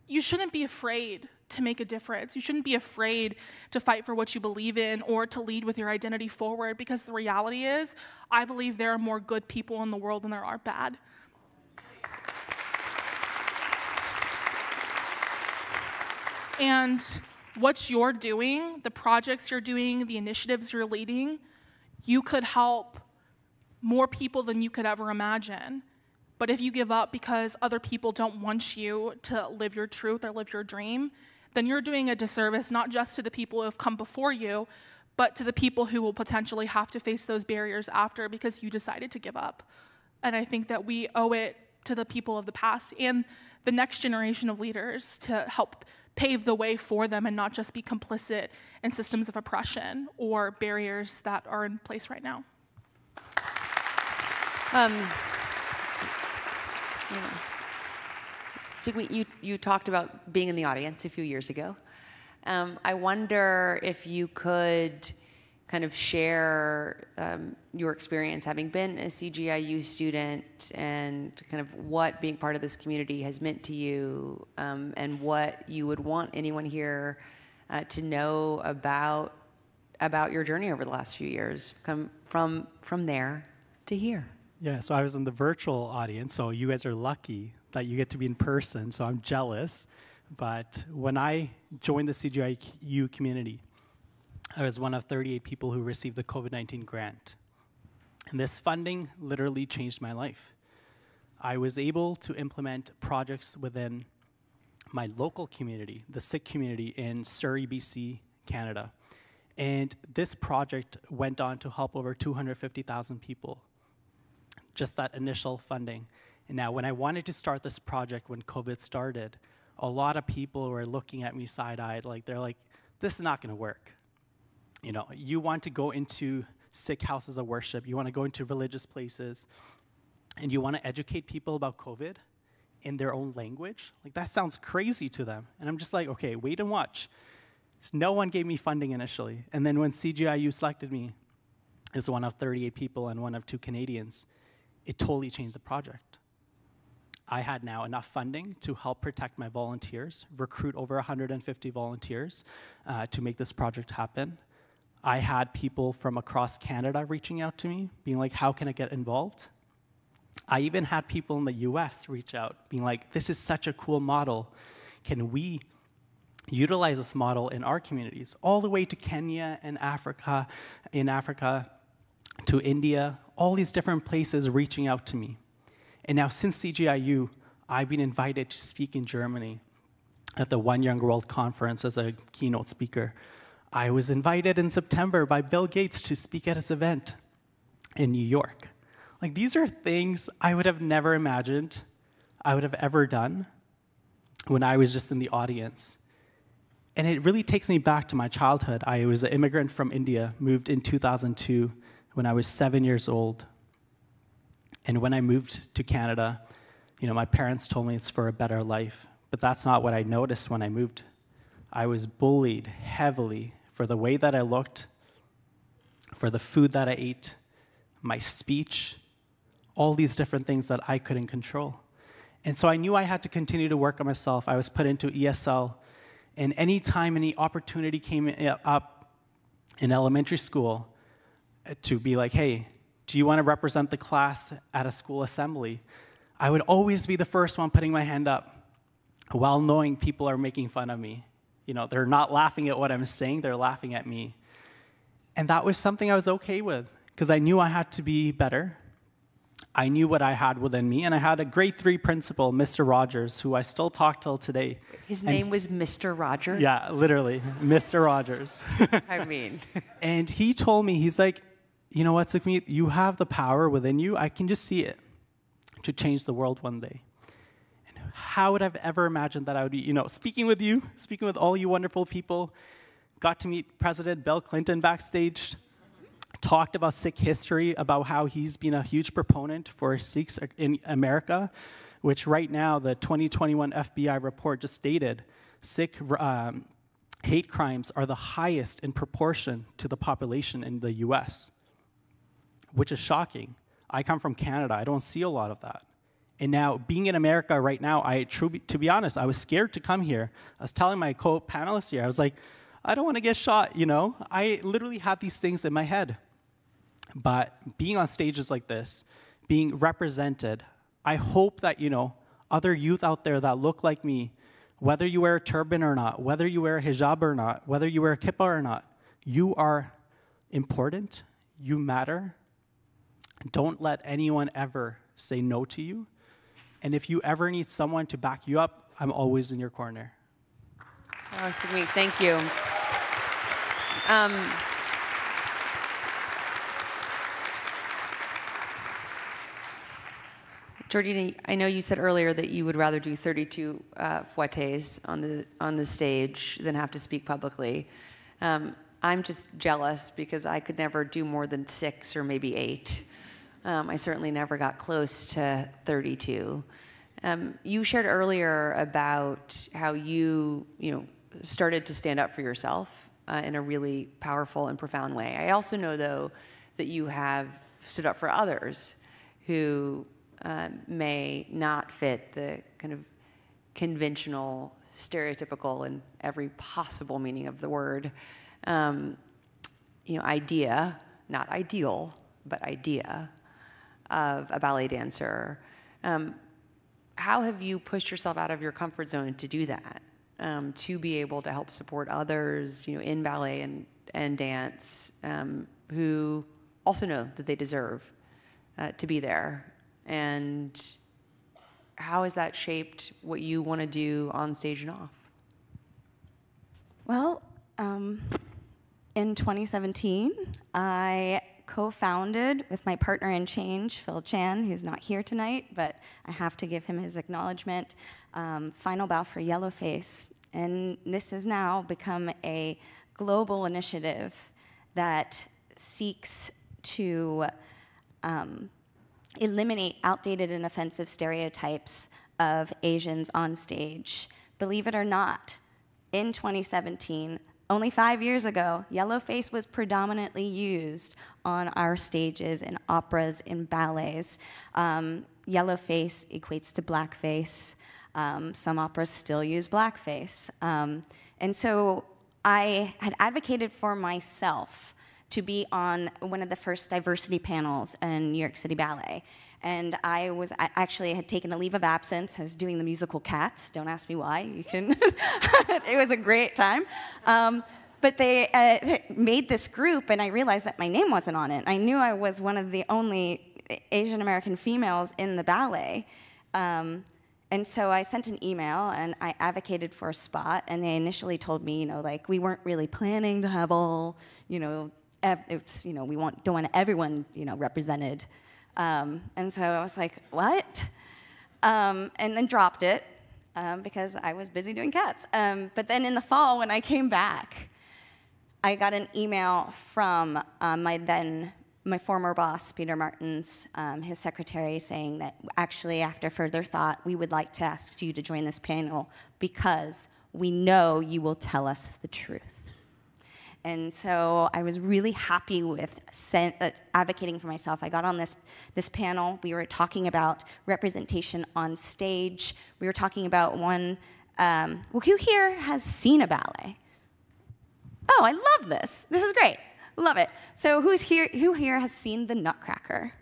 Speaker 29: you shouldn't be afraid to make a difference. You shouldn't be afraid to fight for what you believe in or to lead with your identity forward because the reality is, I believe there are more good people in the world than there are bad. And what you're doing, the projects you're doing, the initiatives you're leading, you could help more people than you could ever imagine. But if you give up because other people don't want you to live your truth or live your dream, then you're doing a disservice not just to the people who have come before you, but to the people who will potentially have to face those barriers after because you decided to give up. And I think that we owe it to the people of the past and the next generation of leaders to help pave the way for them and not just be complicit in systems of oppression or barriers that are in place right now. Um,
Speaker 26: yeah. Sukhmeet, you, you talked about being in the audience a few years ago. Um, I wonder if you could kind of share um, your experience having been a CGIU student and kind of what being part of this community has meant to you um, and what you would want anyone here uh, to know about about your journey over the last few years come from from there to here.
Speaker 30: Yeah, so I was in the virtual audience, so you guys are lucky that you get to be in person, so I'm jealous. But when I joined the CGIU community, I was one of 38 people who received the COVID 19 grant. And this funding literally changed my life. I was able to implement projects within my local community, the Sikh community in Surrey, BC, Canada. And this project went on to help over 250,000 people. Just that initial funding. And now, when I wanted to start this project when COVID started, a lot of people were looking at me side eyed, like, they're like, this is not going to work. You know, you want to go into Sikh houses of worship, you want to go into religious places, and you want to educate people about COVID in their own language. Like, that sounds crazy to them. And I'm just like, okay, wait and watch. No one gave me funding initially. And then when CGIU selected me as one of 38 people and one of two Canadians, it totally changed the project. I had now enough funding to help protect my volunteers, recruit over 150 volunteers uh, to make this project happen. I had people from across Canada reaching out to me, being like, how can I get involved? I even had people in the US reach out, being like, this is such a cool model. Can we utilize this model in our communities? All the way to Kenya and Africa, in Africa, to India, all these different places reaching out to me. And now, since CGIU, I've been invited to speak in Germany at the One Young World Conference as a keynote speaker. I was invited in September by Bill Gates to speak at his event in New York. Like, these are things I would have never imagined I would have ever done when I was just in the audience. And it really takes me back to my childhood. I was an immigrant from India, moved in 2002 when I was seven years old. And when I moved to Canada, you know, my parents told me it's for a better life. But that's not what I noticed when I moved. I was bullied heavily for the way that I looked, for the food that I ate, my speech, all these different things that I couldn't control. And so I knew I had to continue to work on myself. I was put into ESL, and anytime any opportunity came up in elementary school uh, to be like, hey, do you want to represent the class at a school assembly? I would always be the first one putting my hand up while knowing people are making fun of me. You know, they're not laughing at what I'm saying, they're laughing at me. And that was something I was okay with because I knew I had to be better. I knew what I had within me, and I had a grade three principal, Mr. Rogers, who I still talk till today.
Speaker 26: His
Speaker 30: And-
Speaker 26: name was Mr. Rogers?
Speaker 30: Yeah, literally, Mr. Rogers.
Speaker 26: I mean,
Speaker 30: and he told me, he's like, you know what, Sukhmeet, you have the power within you. I can just see it to change the world one day. How would I have ever imagined that I would be, you know, speaking with you, speaking with all you wonderful people, got to meet President Bill Clinton backstage, talked about Sikh history, about how he's been a huge proponent for Sikhs in America, which right now the 2021 FBI report just stated Sikh um, hate crimes are the highest in proportion to the population in the US, which is shocking. I come from Canada, I don't see a lot of that. And now, being in America right now, I to be honest, I was scared to come here. I was telling my co-panelists here, I was like, I don't want to get shot, you know? I literally had these things in my head. But being on stages like this, being represented, I hope that, you know, other youth out there that look like me, whether you wear a turban or not, whether you wear a hijab or not, whether you wear a kippah or not, you are important, you matter. Don't let anyone ever say no to you. And if you ever need someone to back you up, I'm always in your corner.
Speaker 26: Oh, Sukhmeet, thank you. Um, Georgina, I know you said earlier that you would rather do 32 uh, fouettes on the on the stage than have to speak publicly. Um, I'm just jealous because I could never do more than six or maybe eight. Um, I certainly never got close to 32. Um, you shared earlier about how you, you know, started to stand up for yourself uh, in a really powerful and profound way. I also know, though, that you have stood up for others who uh, may not fit the kind of conventional, stereotypical, in every possible meaning of the word, um, you know, idea, not ideal, but idea of a ballet dancer. Um, how have you pushed yourself out of your comfort zone to do that? Um, to be able to help support others, you know, in ballet and, and dance, um, who also know that they deserve uh, to be there. And how has that shaped what you want to do on stage and off?
Speaker 27: Well, um, in 2017, I co founded with my partner in change, Phil Chan, who's not here tonight, but I have to give him his acknowledgement. Um, Final Bow for Yellowface. And this has now become a global initiative that seeks to um, eliminate outdated and offensive stereotypes of Asians on stage. Believe it or not, in 2017, only five years ago, yellowface was predominantly used on our stages in operas, in ballets. Um, yellowface equates to blackface. Um, some operas still use blackface. Um, and so I had advocated for myself to be on one of the first diversity panels in New York City Ballet. And I was I actually had taken a leave of absence. I was doing the musical Cats. Don't ask me why. You can. it was a great time. Um, but they uh, made this group, and I realized that my name wasn't on it. I knew I was one of the only Asian American females in the ballet. Um, and so I sent an email and I advocated for a spot, and they initially told me, you know, like we weren't really planning to have all, you know, it's, you know, we want, don't want everyone, you know, represented. Um, and so I was like, what? Um, and then dropped it um, because I was busy doing cats. Um, but then in the fall, when I came back, I got an email from um, my then my former boss, Peter Martins, um, his secretary, saying that actually, after further thought, we would like to ask you to join this panel because we know you will tell us the truth. And so I was really happy with uh, advocating for myself. I got on this, this panel. We were talking about representation on stage. We were talking about one, um, well, who here has seen a ballet? Oh, I love this. This is great. Love it. So who's here, who here has seen the Nutcracker?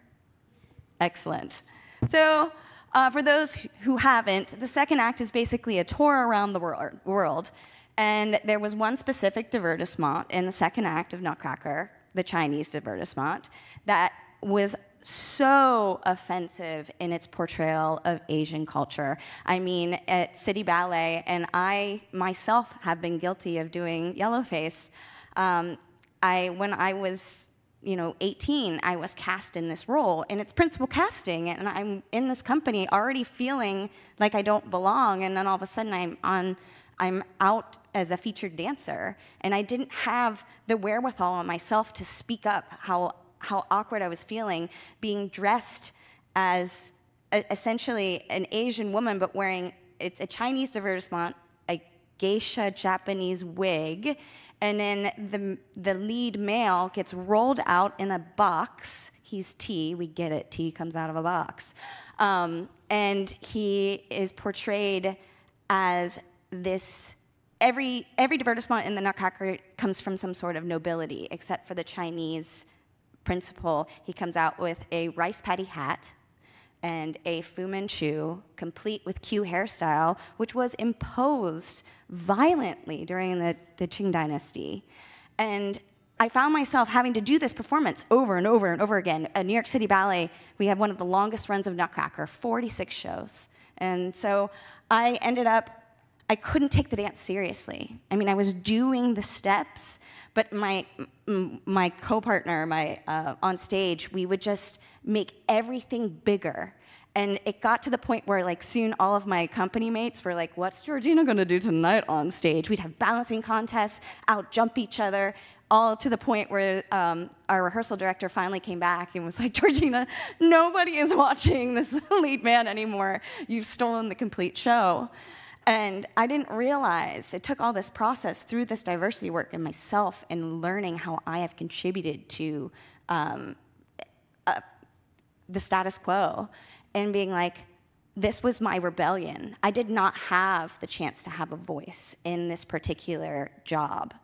Speaker 27: Excellent. So uh, for those who haven't, the second act is basically a tour around the world. And there was one specific divertissement in the second act of Nutcracker, the Chinese divertissement, that was so offensive in its portrayal of Asian culture. I mean, at City Ballet, and I myself have been guilty of doing yellowface. Um, I, when I was you know 18 i was cast in this role and it's principal casting and i'm in this company already feeling like i don't belong and then all of a sudden i'm on i'm out as a featured dancer and i didn't have the wherewithal on myself to speak up how how awkward i was feeling being dressed as a, essentially an asian woman but wearing it's a chinese divertissement a geisha japanese wig and then the, the lead male gets rolled out in a box. He's T, we get it, T comes out of a box. Um, and he is portrayed as this every every divertissement in the Nutcracker comes from some sort of nobility, except for the Chinese principal. He comes out with a rice paddy hat and a Fu Manchu, complete with queue hairstyle, which was imposed violently during the, the Qing dynasty. And I found myself having to do this performance over and over and over again. At New York City Ballet, we have one of the longest runs of Nutcracker, 46 shows. And so I ended up, I couldn't take the dance seriously. I mean, I was doing the steps, but my, my co-partner, my, uh, on stage, we would just make everything bigger. And it got to the point where, like, soon all of my company mates were like, What's Georgina gonna do tonight on stage? We'd have balancing contests, out jump each other, all to the point where um, our rehearsal director finally came back and was like, Georgina, nobody is watching this lead man anymore. You've stolen the complete show. And I didn't realize it took all this process through this diversity work in myself and learning how I have contributed to um, uh, the status quo and being like, this was my rebellion. I did not have the chance to have a voice in this particular job.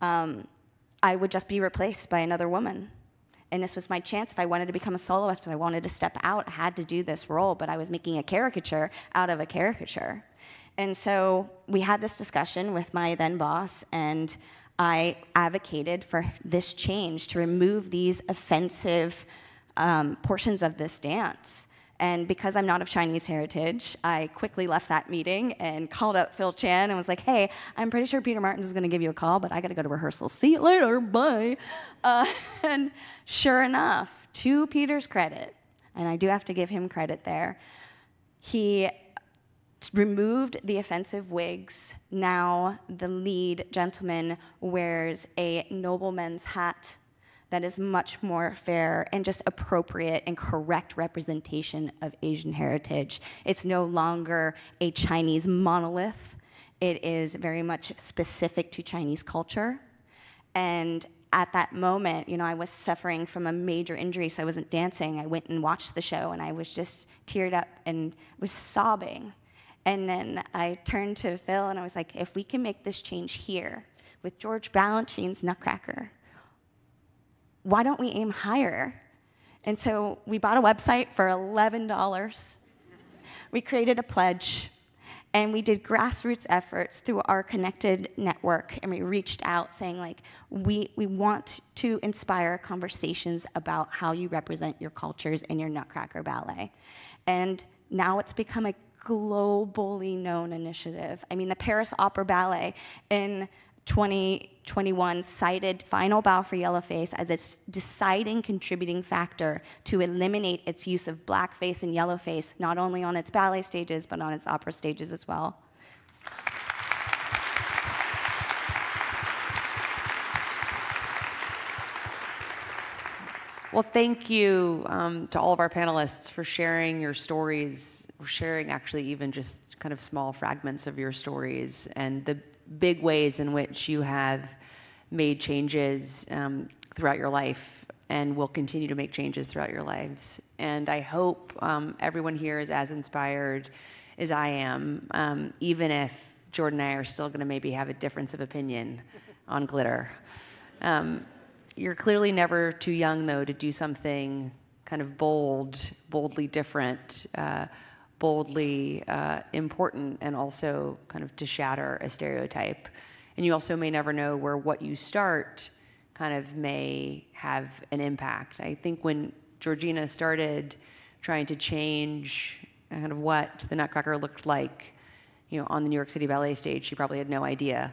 Speaker 27: Um, I would just be replaced by another woman. And this was my chance. If I wanted to become a soloist, if I wanted to step out, I had to do this role, but I was making a caricature out of a caricature. And so we had this discussion with my then boss, and I advocated for this change to remove these offensive um, portions of this dance. And because I'm not of Chinese heritage, I quickly left that meeting and called up Phil Chan and was like, hey, I'm pretty sure Peter Martins is going to give you a call, but I got to go to rehearsal. See you later. Bye. Uh, and sure enough, to Peter's credit, and I do have to give him credit there, he removed the offensive wigs. Now the lead gentleman wears a nobleman's hat that is much more fair and just appropriate and correct representation of Asian heritage. It's no longer a Chinese monolith. It is very much specific to Chinese culture. And at that moment, you know, I was suffering from a major injury, so I wasn't dancing. I went and watched the show, and I was just teared up and was sobbing. And then I turned to Phil, and I was like, if we can make this change here, with George Balanchine's Nutcracker. Why don't we aim higher? And so we bought a website for $11. We created a pledge and we did grassroots efforts through our connected network and we reached out saying like we, we want to inspire conversations about how you represent your cultures in your nutcracker ballet and now it's become a globally known initiative i mean the paris opera ballet in 2021 cited Final Bow for Yellowface as its deciding contributing factor to eliminate its use of blackface and yellowface, not only on its ballet stages, but on its opera stages as well.
Speaker 26: Well, thank you um, to all of our panelists for sharing your stories, sharing actually even just kind of small fragments of your stories and the big ways in which you have made changes um, throughout your life and will continue to make changes throughout your lives. And I hope um, everyone here is as inspired as I am, um, even if Jordan and I are still going to maybe have a difference of opinion on glitter. You're clearly never too young, though, to do something kind of bold, boldly different. Uh, boldly uh, important and also kind of to shatter a stereotype. And you also may never know where what you start kind of may have an impact. I think when Georgina started trying to change kind of what the Nutcracker looked like, you know, on the New York City Ballet stage, she probably had no idea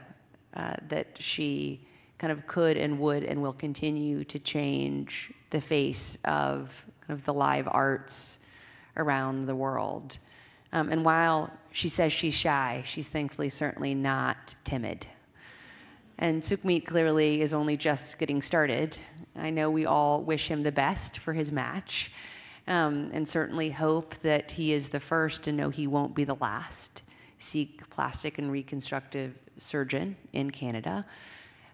Speaker 26: uh, that she kind of could and would and will continue to change the face of kind of the live arts around the world. Um, and while she says she's shy, she's thankfully certainly not timid. And Sukhmeet clearly is only just getting started. I know we all wish him the best for his match, um, and certainly hope that he is the first and know he won't be the last Sikh plastic and reconstructive surgeon in Canada.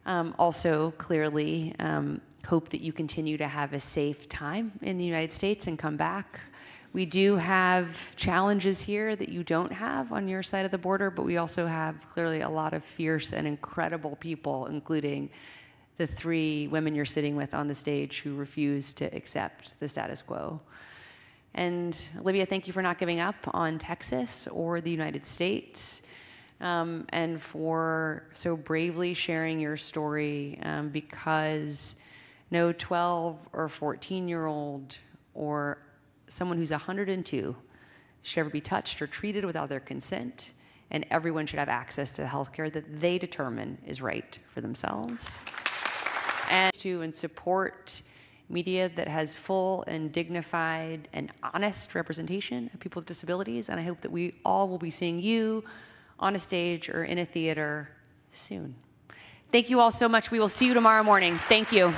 Speaker 26: Um, also, clearly, um, hope that you continue to have a safe time in the United States and come back we do have challenges here that you don't have on your side of the border, but we also have clearly a lot of fierce and incredible people, including the three women you're sitting with on the stage who refuse to accept the status quo. And Olivia, thank you for not giving up on Texas or the United States. Um, and for so bravely sharing your story um, because no 12 or 14 year old or someone who's 102 should ever be touched or treated without their consent, and everyone should have access to the health care that they determine is right for themselves. And to and support media that has full and dignified and honest representation of people with disabilities, and I hope that we all will be seeing you on a stage or in a theater soon. Thank you all so much. We will see you tomorrow morning. Thank you.